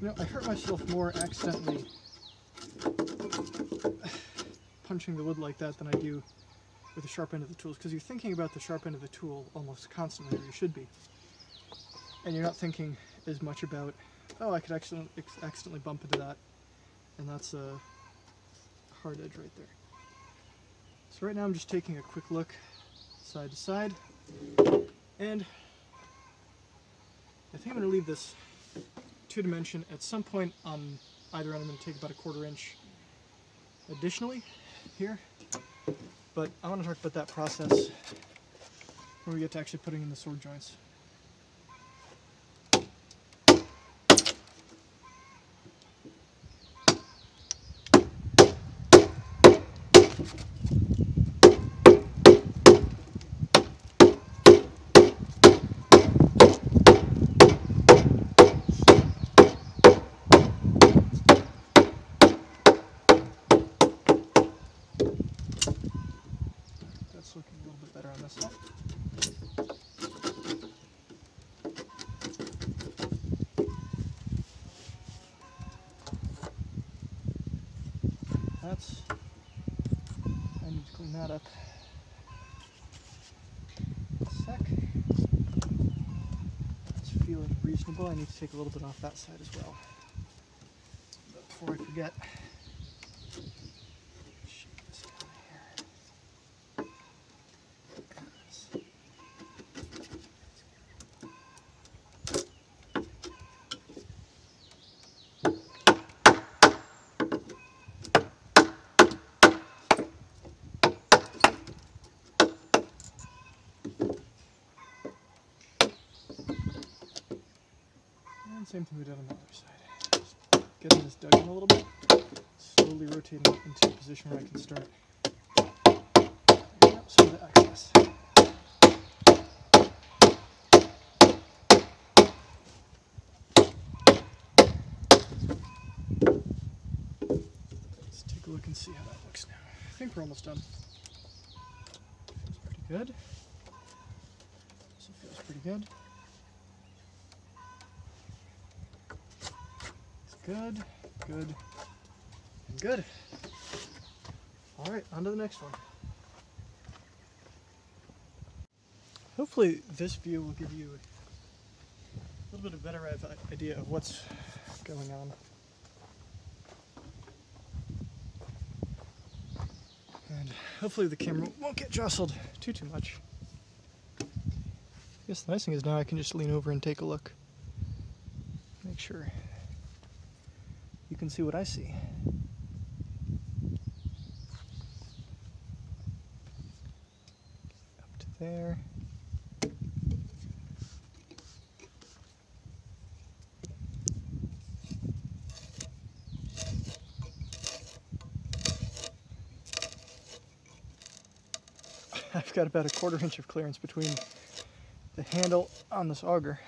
You know, I hurt myself more accidentally the wood like that than I do with the sharp end of the tools because you're thinking about the sharp end of the tool almost constantly, or you should be. And you're not thinking as much about, oh, I could accident- accidentally bump into that, and that's a hard edge right there. So right now I'm just taking a quick look side to side, and I think I'm going to leave this two dimension. At some point on either end I'm going to take about a quarter inch additionally here. But I want to talk about that process when we get to actually putting in the sword joints. That's looking a little bit better on this side. That's, I need to clean that up. A sec. That's feeling reasonable. I need to take a little bit off that side as well. But before I forget, rotating into a position where I can start up some of the excess. Let's take a look and see how that looks now. I think we're almost done. Feels pretty good. it feels pretty good. It's good, good good. All right, on to the next one. Hopefully this view will give you a little bit of better idea of what's going on. And hopefully the camera won't get jostled too, too much. I guess the nice thing is now I can just lean over and take a look. Make sure you can see what I see. Up to there. I've got about a quarter inch of clearance between the handle on this auger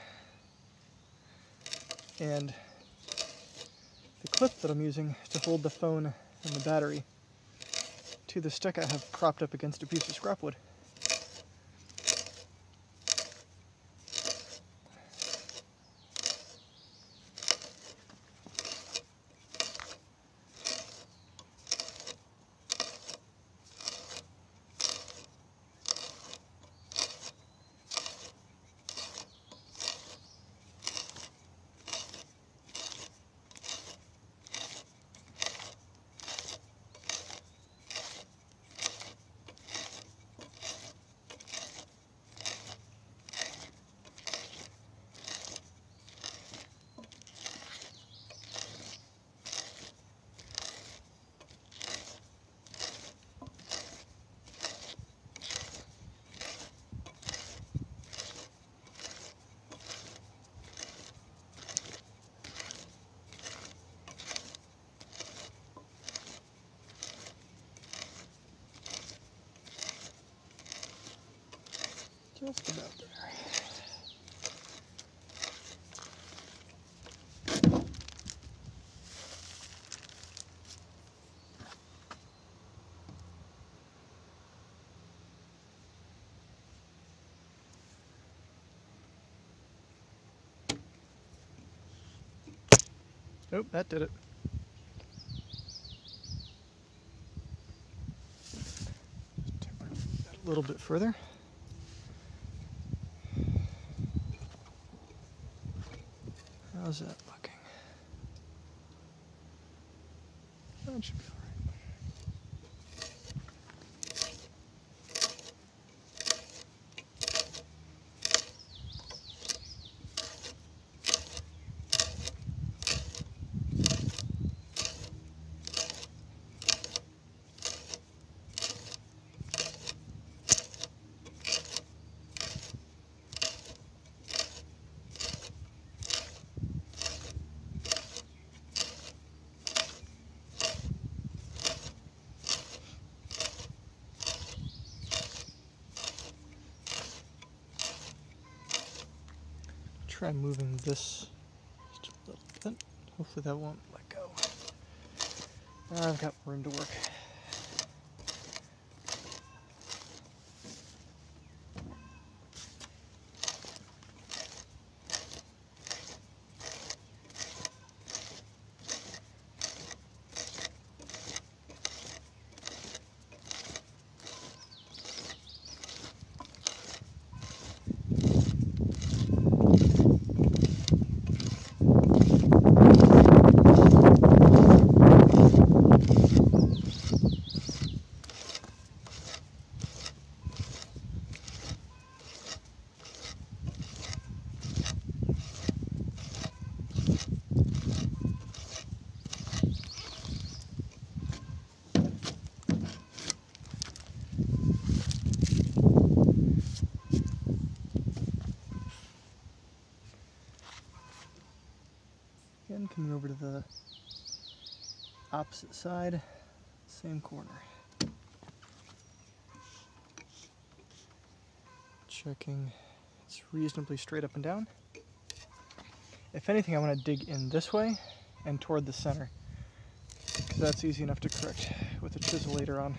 and the clip that I'm using to hold the phone and the battery to the stick I have propped up against a piece of scrap wood. Just about there. Nope, that did it. A little bit further. How's that looking? That Try moving this just a little bit. Hopefully that won't let go. I've got room to work. Again, coming over to the opposite side, same corner. Checking it's reasonably straight up and down. If anything, I want to dig in this way and toward the center, that's easy enough to correct with a chisel later on.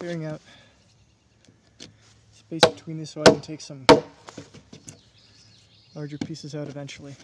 clearing out space between these so I can take some larger pieces out eventually.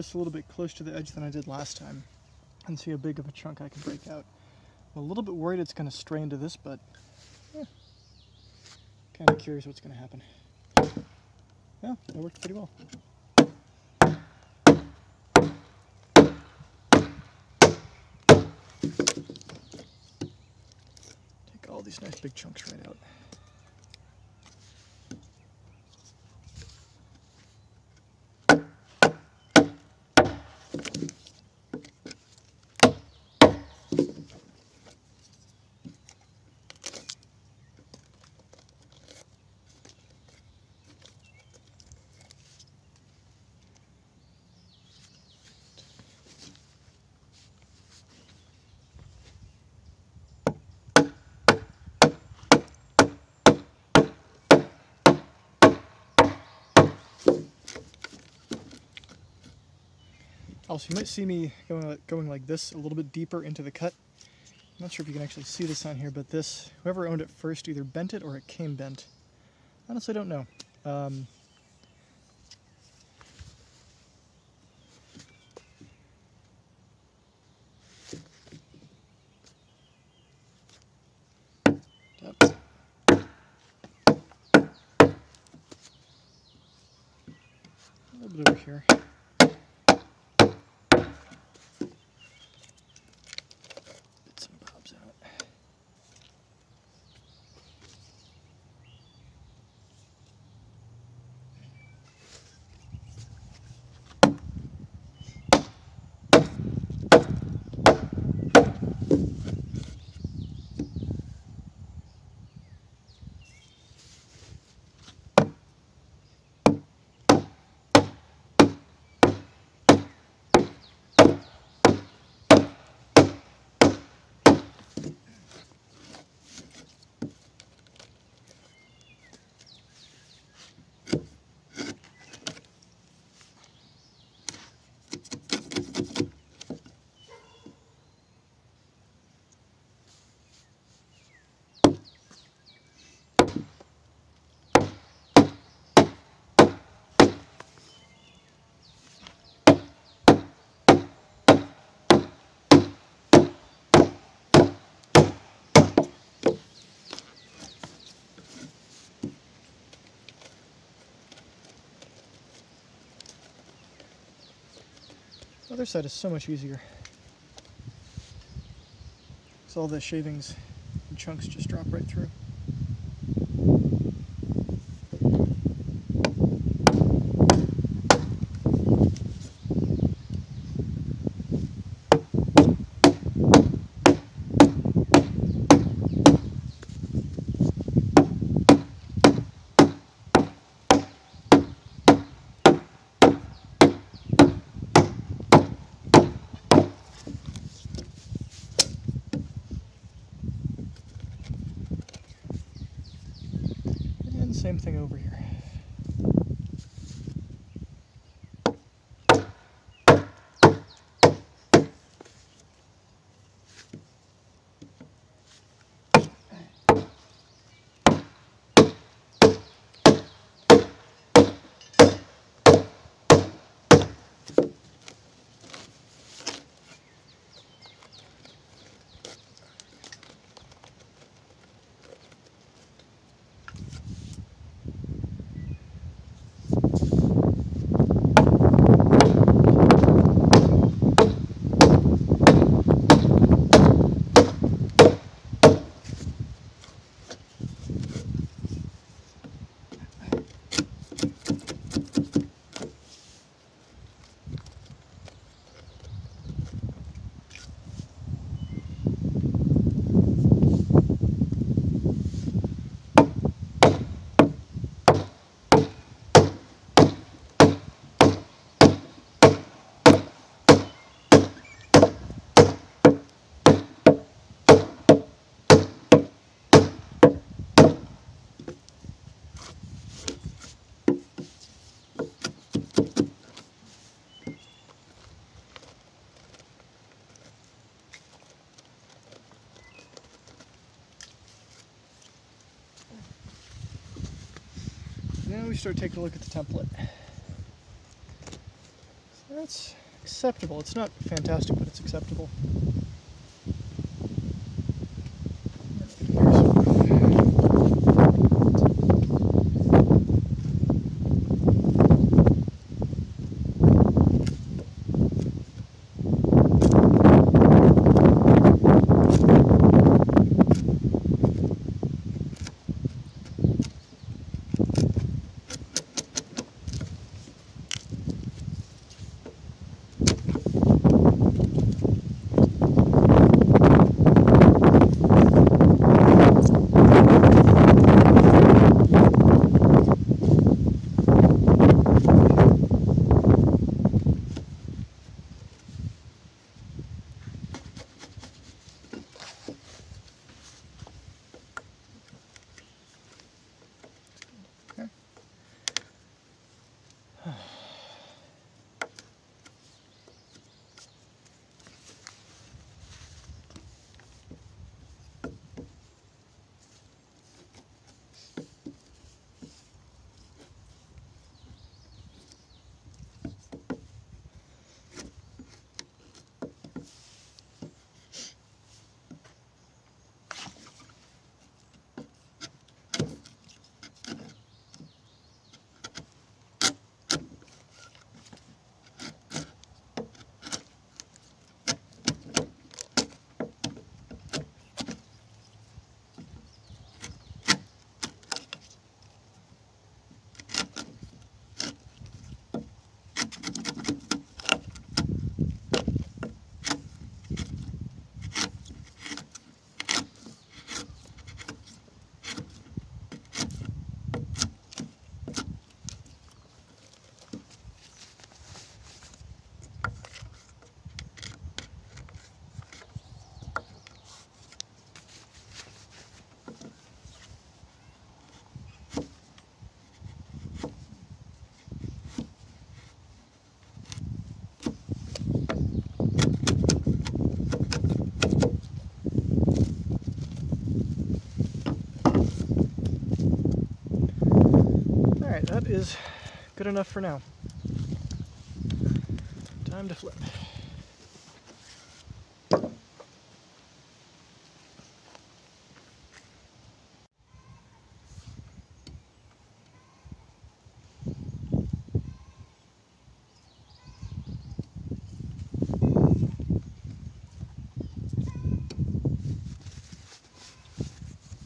this a little bit closer to the edge than I did last time and see how big of a chunk I can break out. I'm a little bit worried it's going to stray into this, but yeah. kind of curious what's going to happen. Yeah, it worked pretty well. Take all these nice big chunks right out. Also, you might see me going like, going like this a little bit deeper into the cut. I'm not sure if you can actually see this on here, but this, whoever owned it first either bent it or it came bent. Honestly, don't know. Um, yep. A little bit over here. Bits and bobs out. The other side is so much easier. So all the shavings and chunks just drop right through. And same thing over here. Now we start taking a look at the template. So that's acceptable. It's not fantastic, but it's acceptable. Enough for now. Time to flip.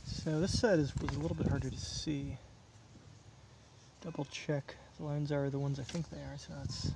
So this side is, was a little bit harder to see. Double check lines are the ones I think they are, so that's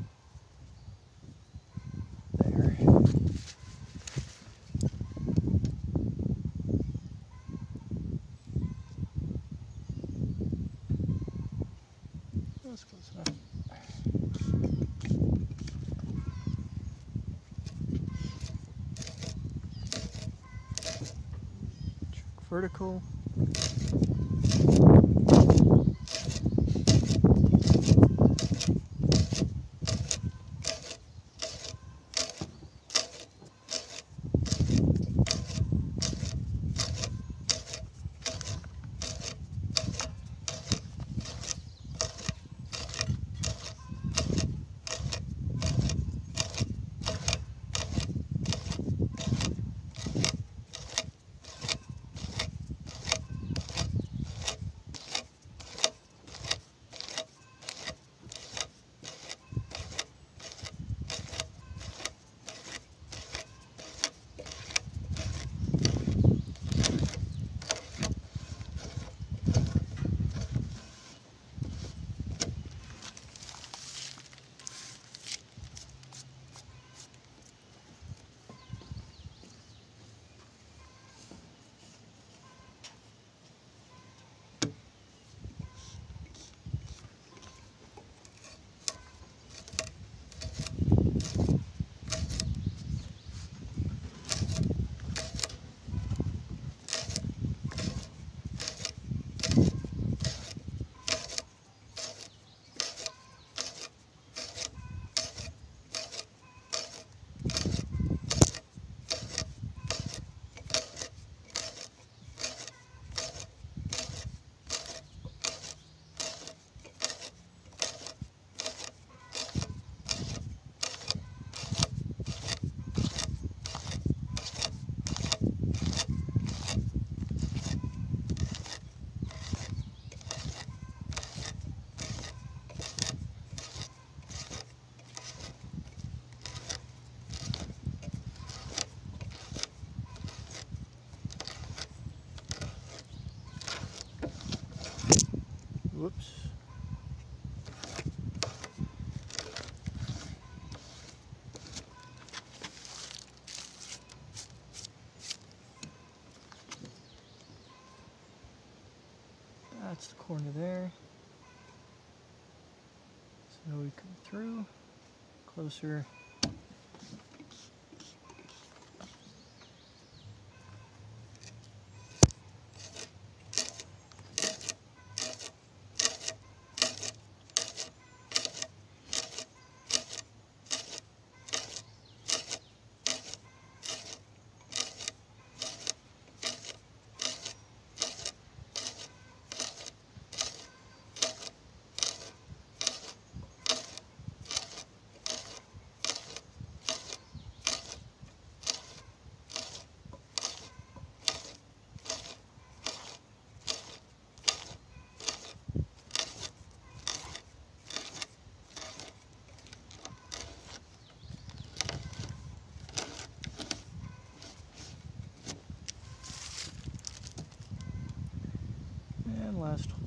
corner there. So we come through, closer. and last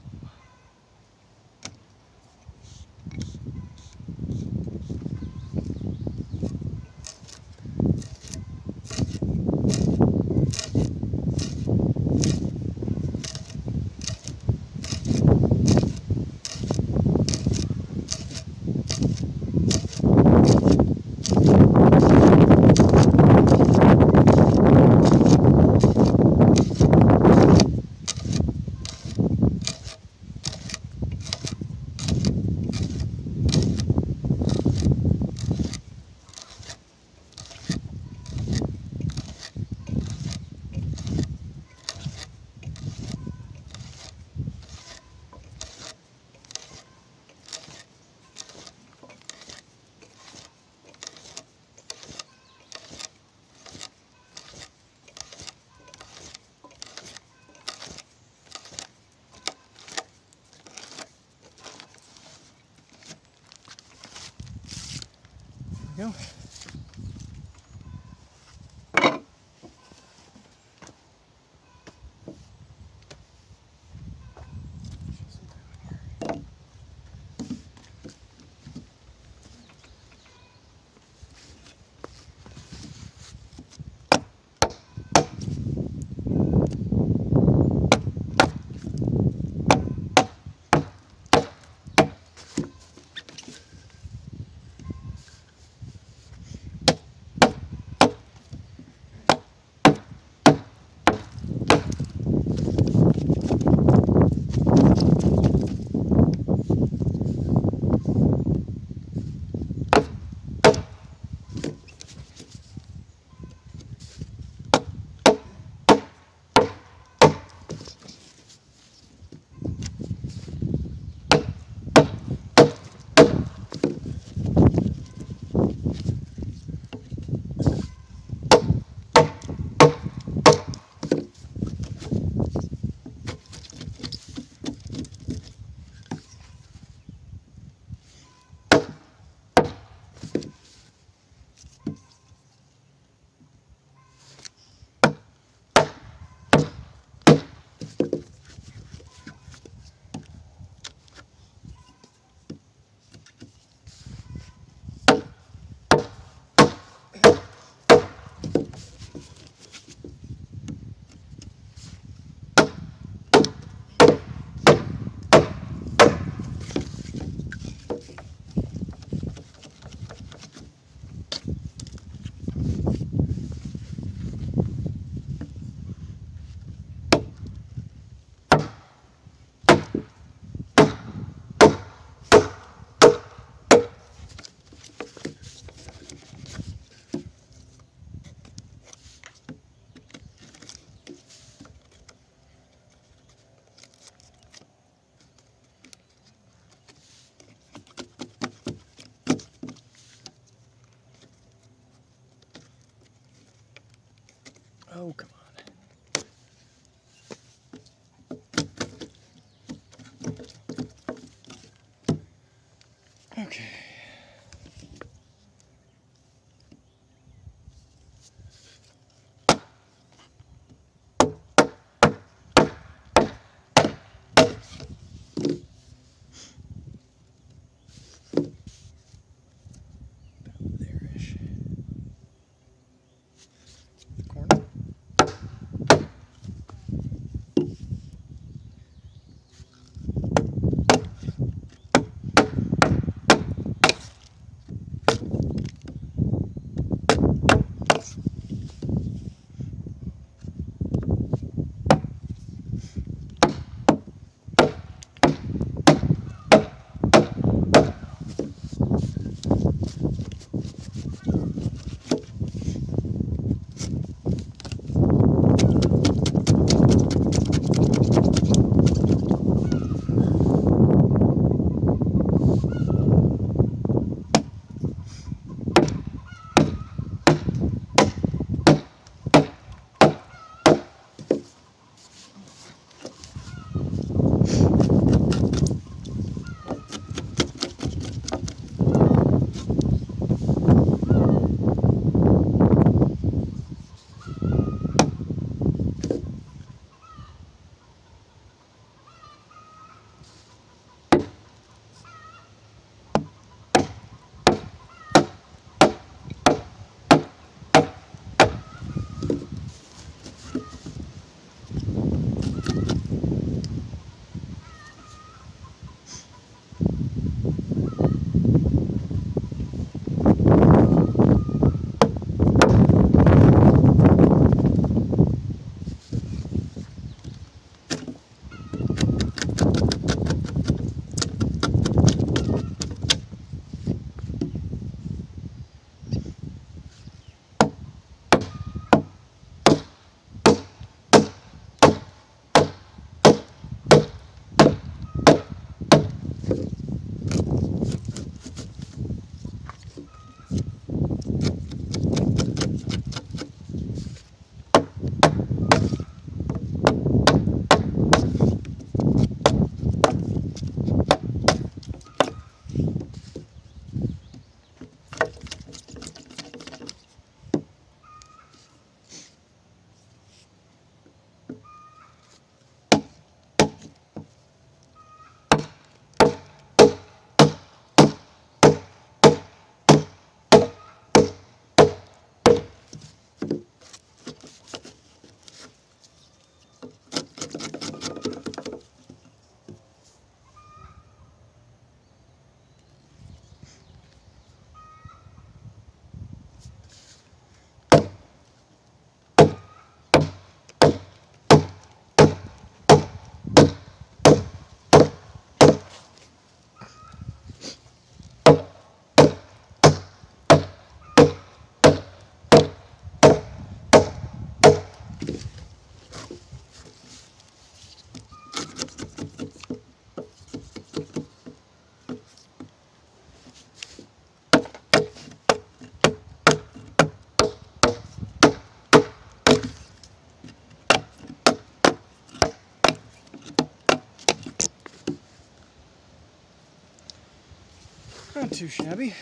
too shabby.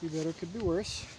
Be better, could be worse.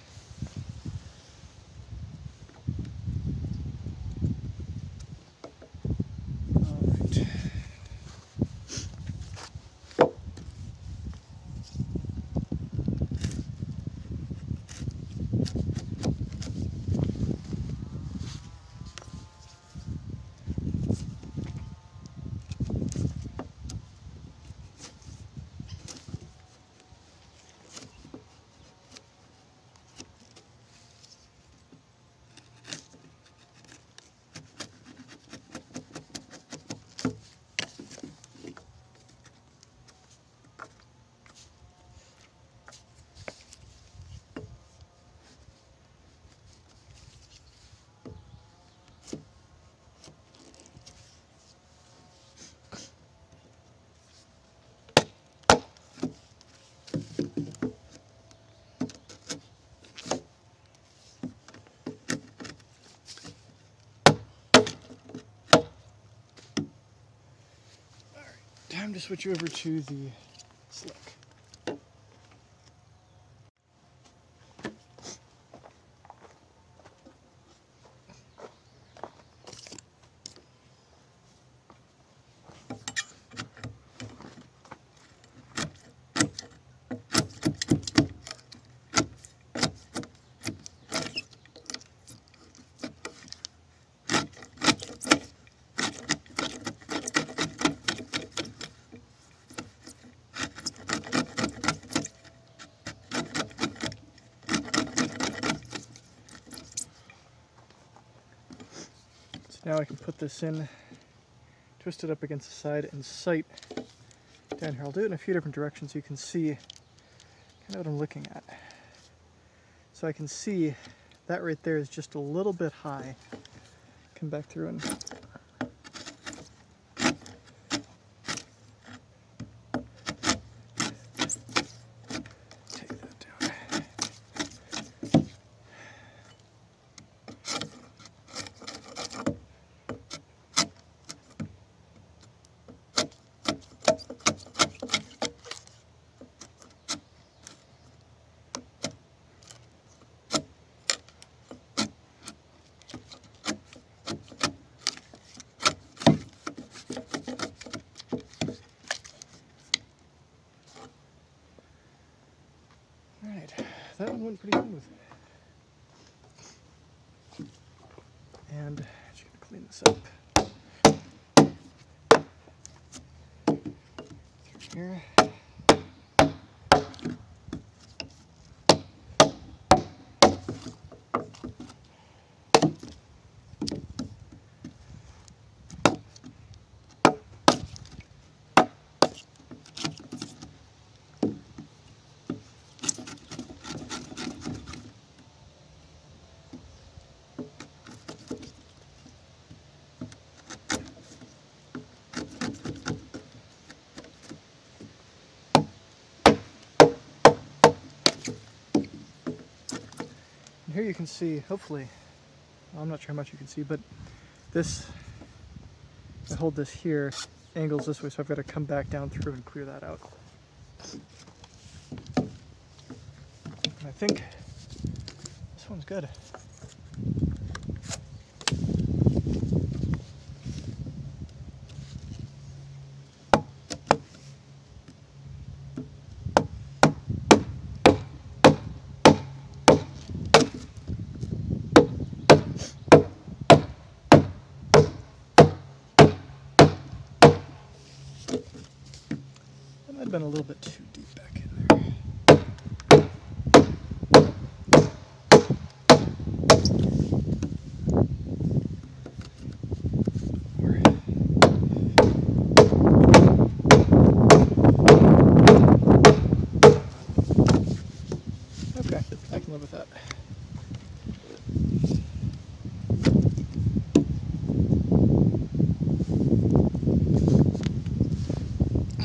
Switch over to the slick. So now I can put this in, twist it up against the side and sight down here. I'll do it in a few different directions so you can see kind of what I'm looking at. So I can see that right there is just a little bit high. Come back through and take that down. Alright, that one went pretty smooth. And just gonna clean this up. Through here. And here you can see, hopefully, I'm not sure how much you can see, but this, I hold this here, angles this way, so I've got to come back down through and clear that out. And I think this one's good. That might have been a little bit too deep back in there. Okay, I can live with that.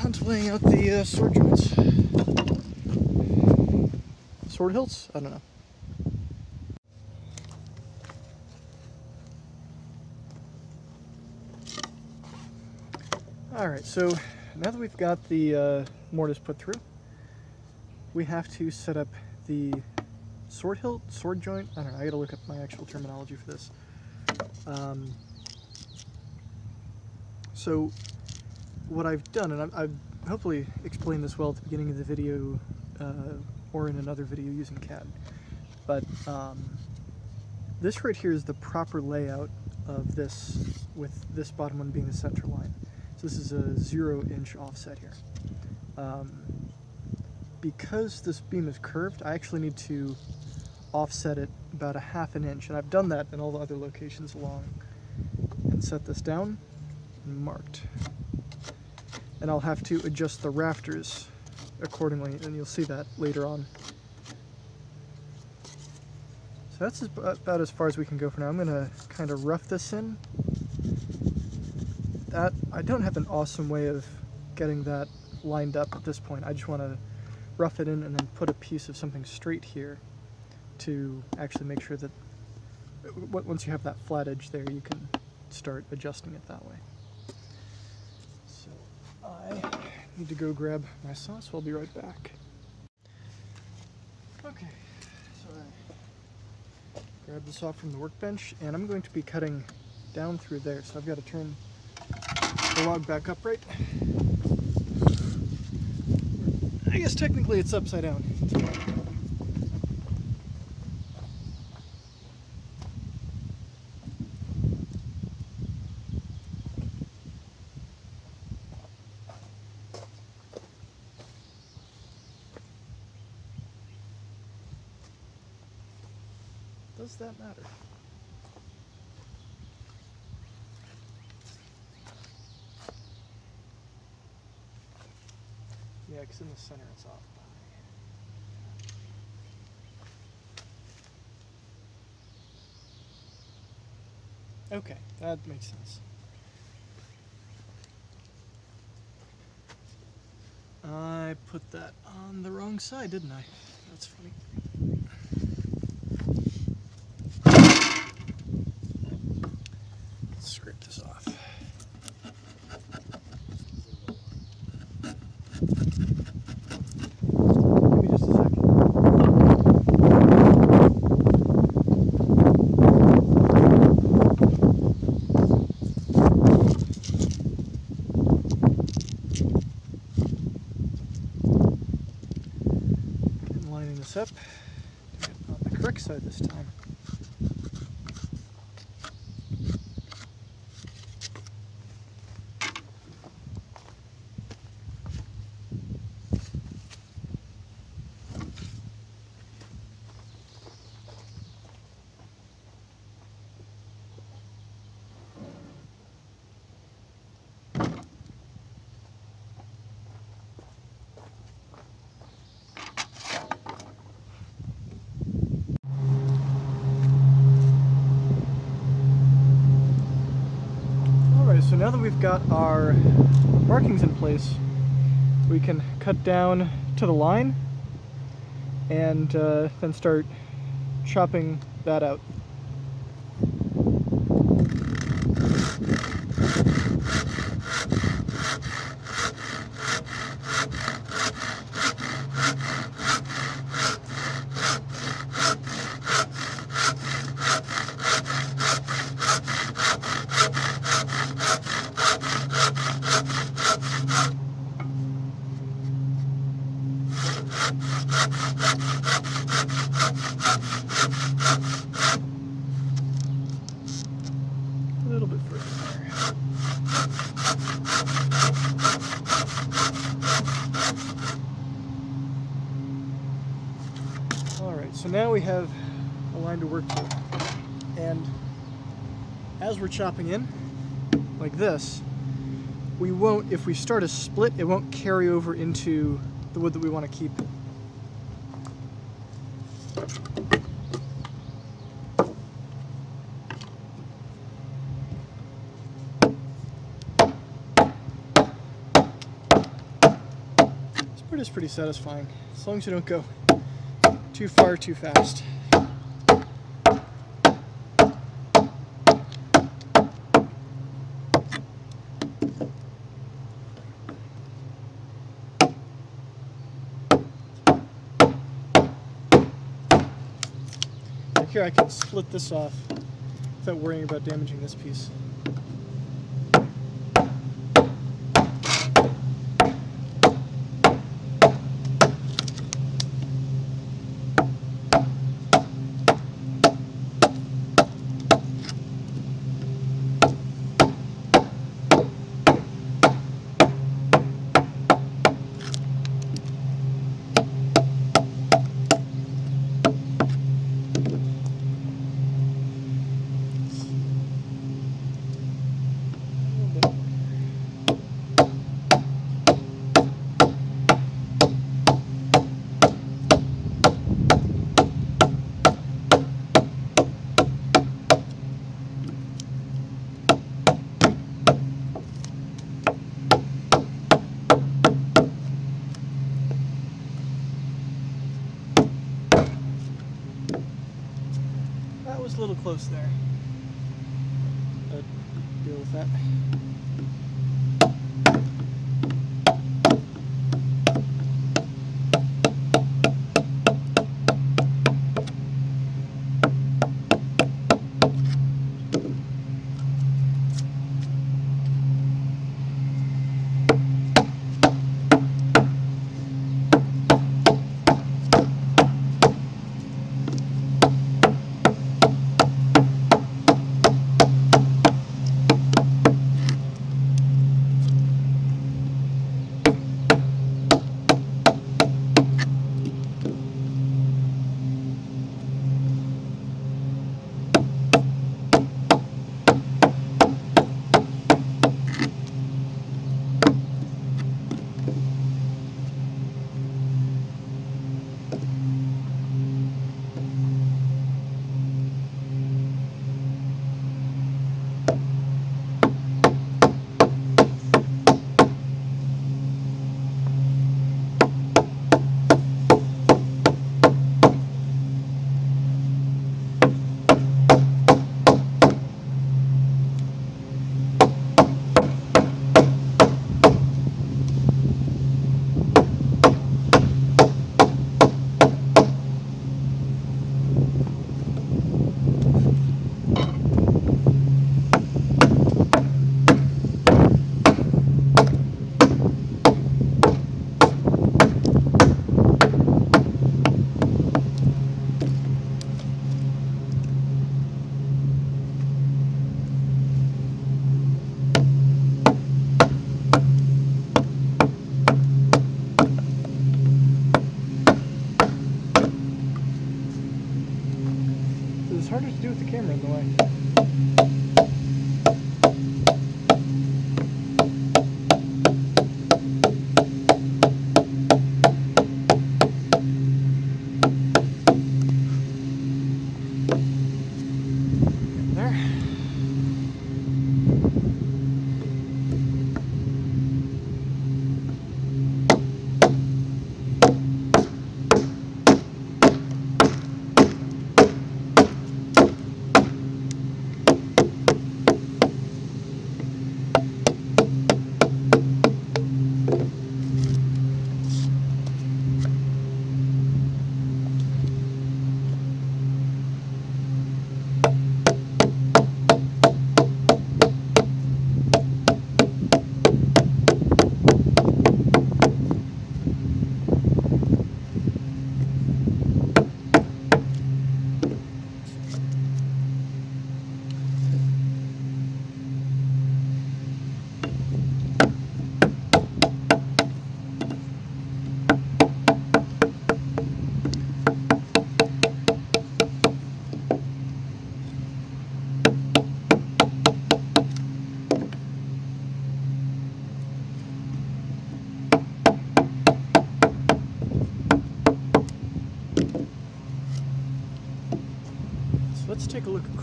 On to laying out the sword joints. Sword hilts? I don't know. Alright, so now that we've got the uh, mortise put through, we have to set up the sword hilt, sword joint. I don't know. I gotta look up my actual terminology for this. Um, so what I've done, and I've, I've, hopefully explained this well at the beginning of the video uh, or in another video using CAD, but um, this right here is the proper layout of this, with this bottom one being the center line. So this is a zero inch offset here. Um, because this beam is curved, I actually need to offset it about a half an inch, and I've done that in all the other locations along, and set this down, and marked. And I'll have to adjust the rafters accordingly, and you'll see that later on. So that's about as far as we can go for now. I'm gonna kind of rough this in. That, I don't have an awesome way of getting that lined up at this point. I just want to rough it in and then put a piece of something straight here to actually make sure that once you have that flat edge there, you can start adjusting it that way. So I need to go grab my saw, so I'll be right back. Okay, so I grabbed the saw from the workbench, and I'm going to be cutting down through there, so I've got to turn the log back upright. I guess technically it's upside down. Does that matter? Yeah, because in the center it's off by. Okay, that makes sense. I put that on the wrong side, didn't I? That's funny. up on the correct side this time. so now that we've got our markings in place, we can cut down to the line and uh, then start chopping that out. So now we have a line to work with. And as we're chopping in, like this, we won't, if we start a split, it won't carry over into the wood that we want to keep. Split is pretty satisfying, as long as you don't go too far too fast. Here, I can split this off without worrying about damaging this piece. That was a little close there.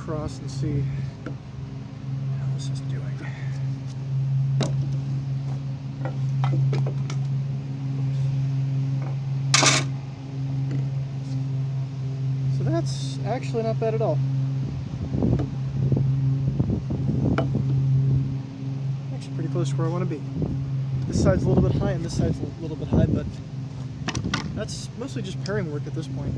Across and see how this is doing. So that's actually not bad at all. Actually pretty close to where I want to be. This side's a little bit high and this side's a little bit high, but that's mostly just paring work at this point.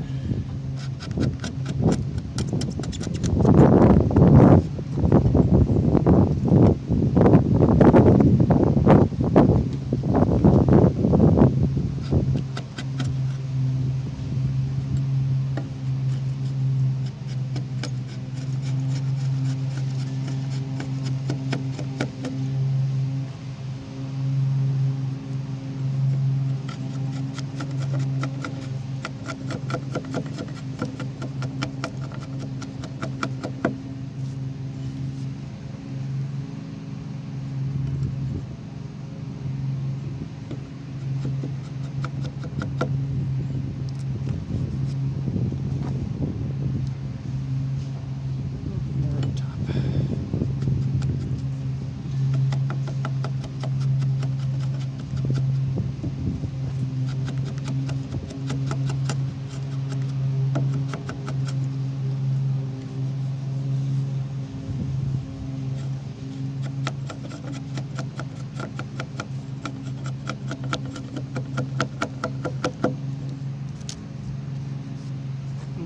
More up top.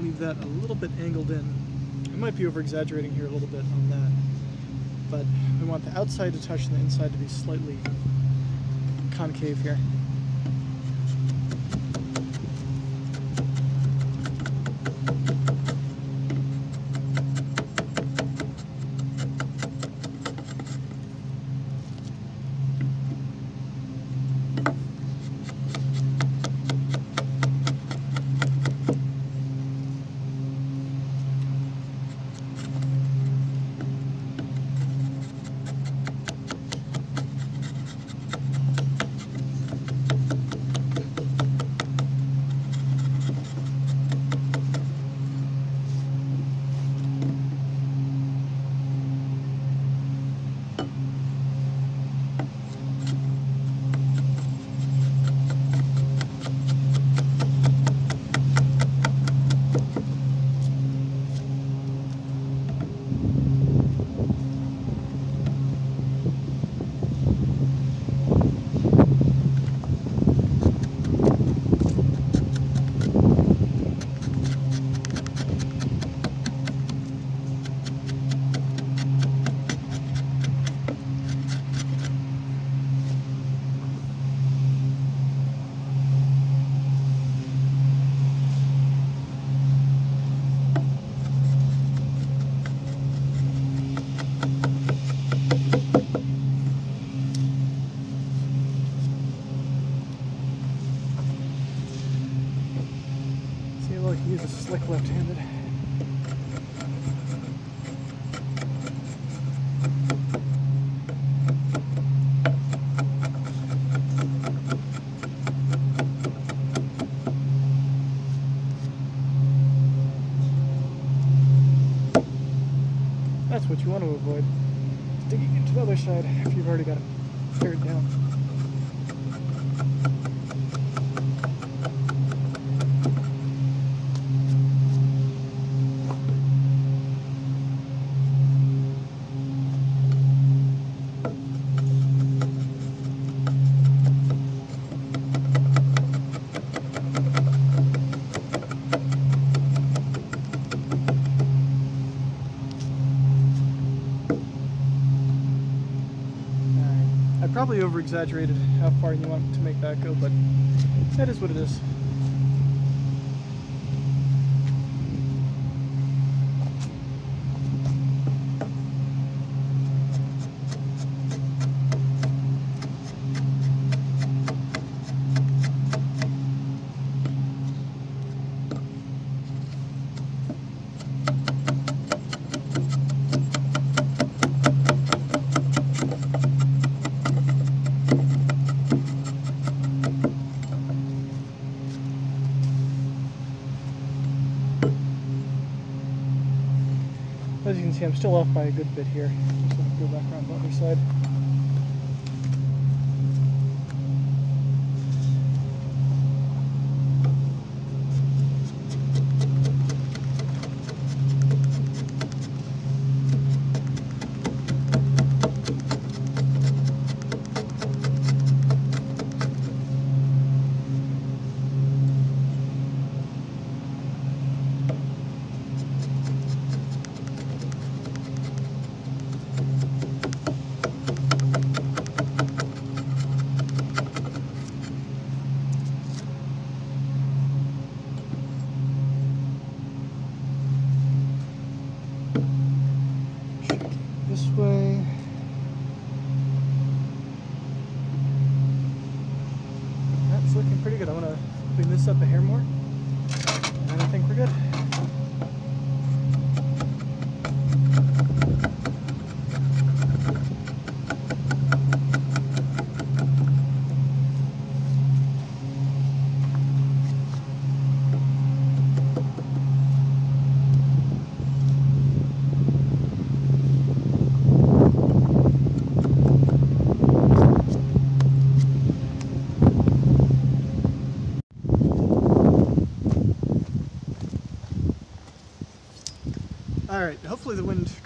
leave that a little bit angled in. I might be over exaggerating here a little bit on that, but we want the outside to touch and the inside to be slightly concave here. Into the other side after you've already got it pared down. Alright. I probably over exaggerated how far you want to make that go, but that is what it is. As you can see, I'm still off by a good bit here. Just go back around the other side.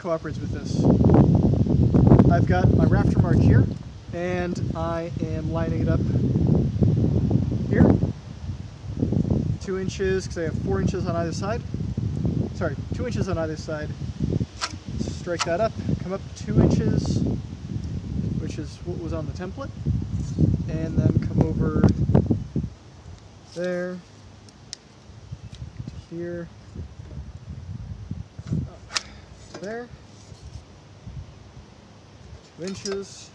Cooperates with this. I've got my rafter mark here, and I am lining it up here. Two inches, because I have four inches on either side. Sorry, two inches on either side. Strike that up, come up two inches, which is what was on the template, and then come over there, to here, there. Two inches.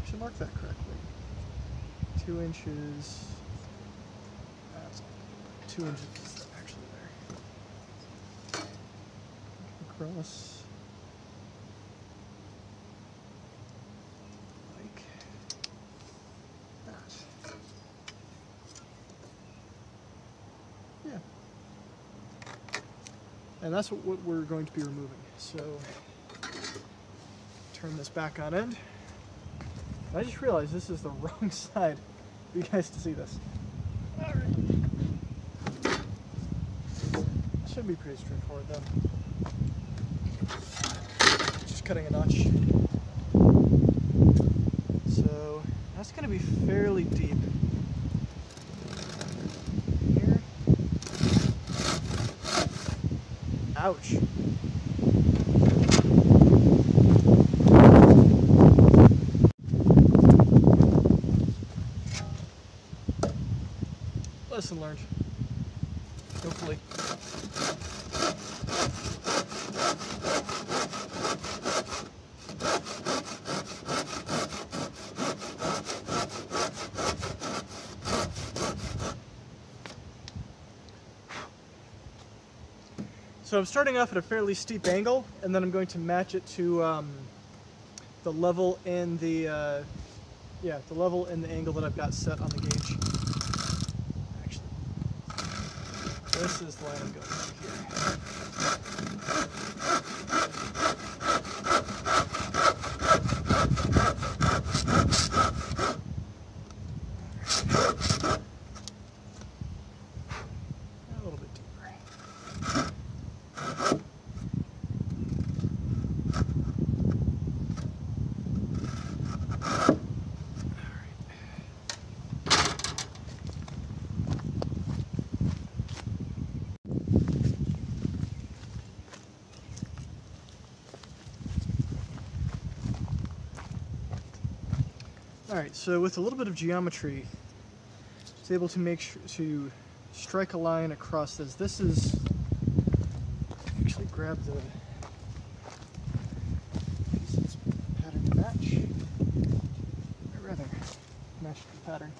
I should mark that correctly. Two inches. That's two inches is actually there. Across. Like that. Yeah. And that's what, we're going to be removing. So turn this back on end. I just realized this is the wrong side for you guys to see this. Should be pretty straightforward though. Just cutting a notch. So that's going to be fairly deep. Out. So I'm starting off at a fairly steep angle, and then I'm going to match it to um, the level and the uh, yeah the level and the angle that I've got set on the gauge. Actually, this is the line I'm going Alright, so with a little bit of geometry, it's able to make sure to strike a line across this. This is actually grab the pattern to match. Or rather, match the pattern.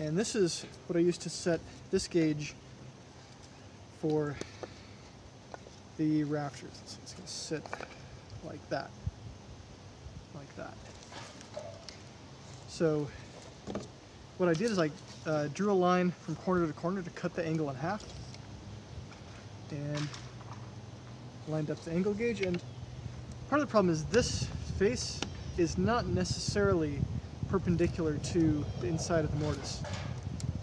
And this is what I used to set this gauge for the rafters. So it's going to sit like that like that. So what I did is I uh, drew a line from corner to corner to cut the angle in half. And lined up the angle gauge. And part of the problem is this face is not necessarily perpendicular to the inside of the mortise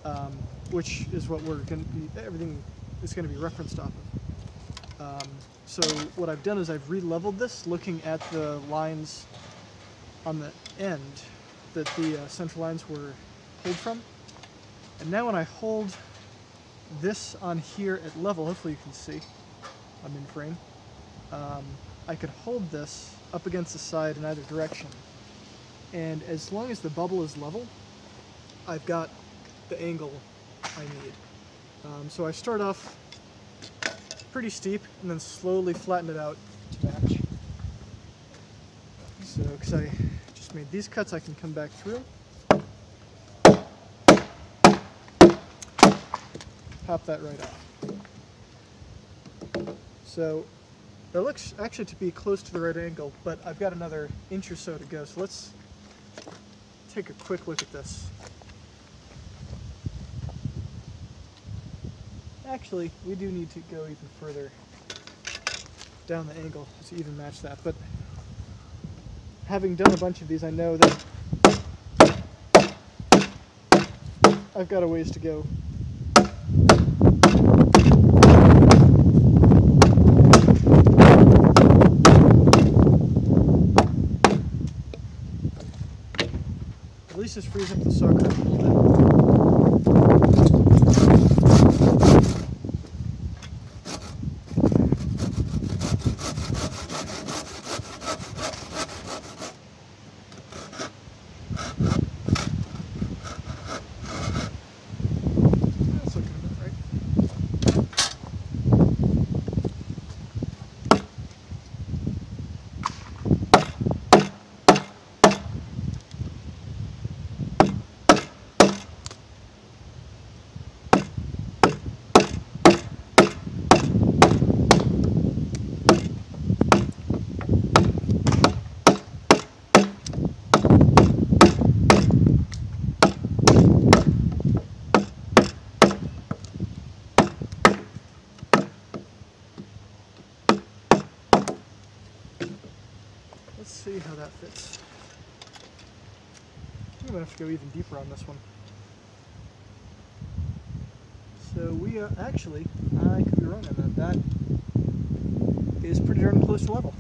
um, which is what we're going to be everything is going to be referenced off of. Um, so what I've done is I've re-leveled this looking at the lines on the end that the uh, central lines were pulled from. And now when I hold this on here at level, hopefully you can see, I'm in frame, um, I could hold this up against the side in either direction. And as long as the bubble is level, I've got the angle I need. Um, so I start off pretty steep and then slowly flatten it out to match. So, because I made these cuts, I can come back through. Pop that right off. So, it looks actually to be close to the right angle, but I've got another inch or so to go. So let's take a quick look at this. Actually, we do need to go even further down the angle to even match that. But having done a bunch of these, I know that I've got a ways to go. At least this frees up the sucker a little bit. That's looking about right. Let's see how that fits. I'm gonna have to go even deeper on this one. So we are actually, I could be wrong on that. That is pretty darn close to level.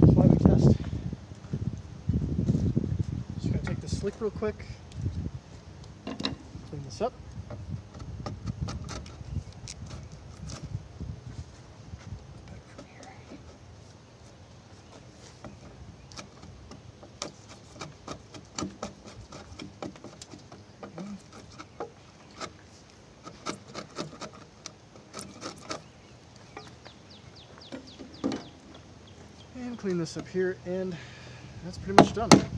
That's why we test. Just gonna take the slick real quick. Clean this up. Back from here. And clean this up here, and that's pretty much done.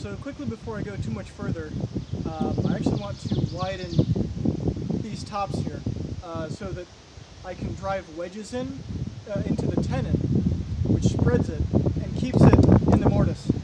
So quickly before I go too much further, um, I actually want to widen these tops here uh, so that I can drive wedges in uh, into the tenon, which spreads it and keeps it in the mortise.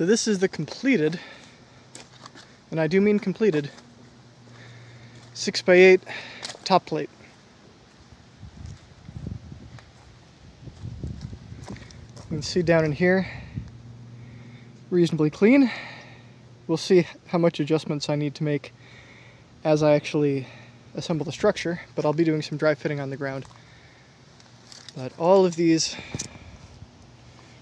So this is the completed, and I do mean completed, 6x8 top plate. You can see down in here, reasonably clean. We'll see how much adjustments I need to make as I actually assemble the structure, but I'll be doing some dry fitting on the ground. But all of these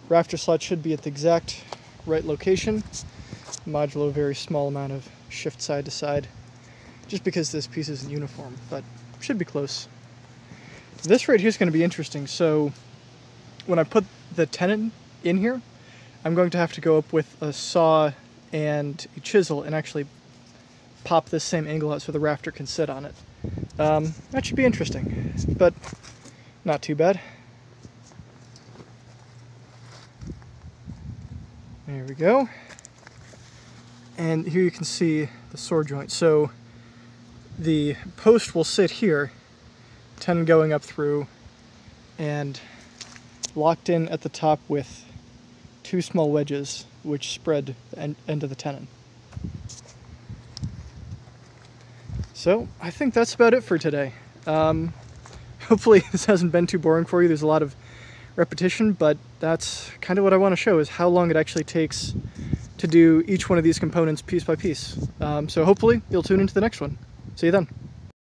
rafter slots should be at the exact right location. Modulo very small amount of shift side to side, just because this piece isn't uniform, but should be close. This right here is going to be interesting. So when I put the tenon in here, I'm going to have to go up with a saw and a chisel and actually pop this same angle out so the rafter can sit on it. Um, that should be interesting, but not too bad. We go. And here you can see the sword joint. So the post will sit here, tenon going up through, and locked in at the top with two small wedges which spread the end, of the tenon. So I think that's about it for today. Um, hopefully this hasn't been too boring for you. There's a lot of repetition, but that's kind of what I want to show is how long it actually takes to do each one of these components piece by piece. Um, so hopefully you'll tune into the next one. See you then.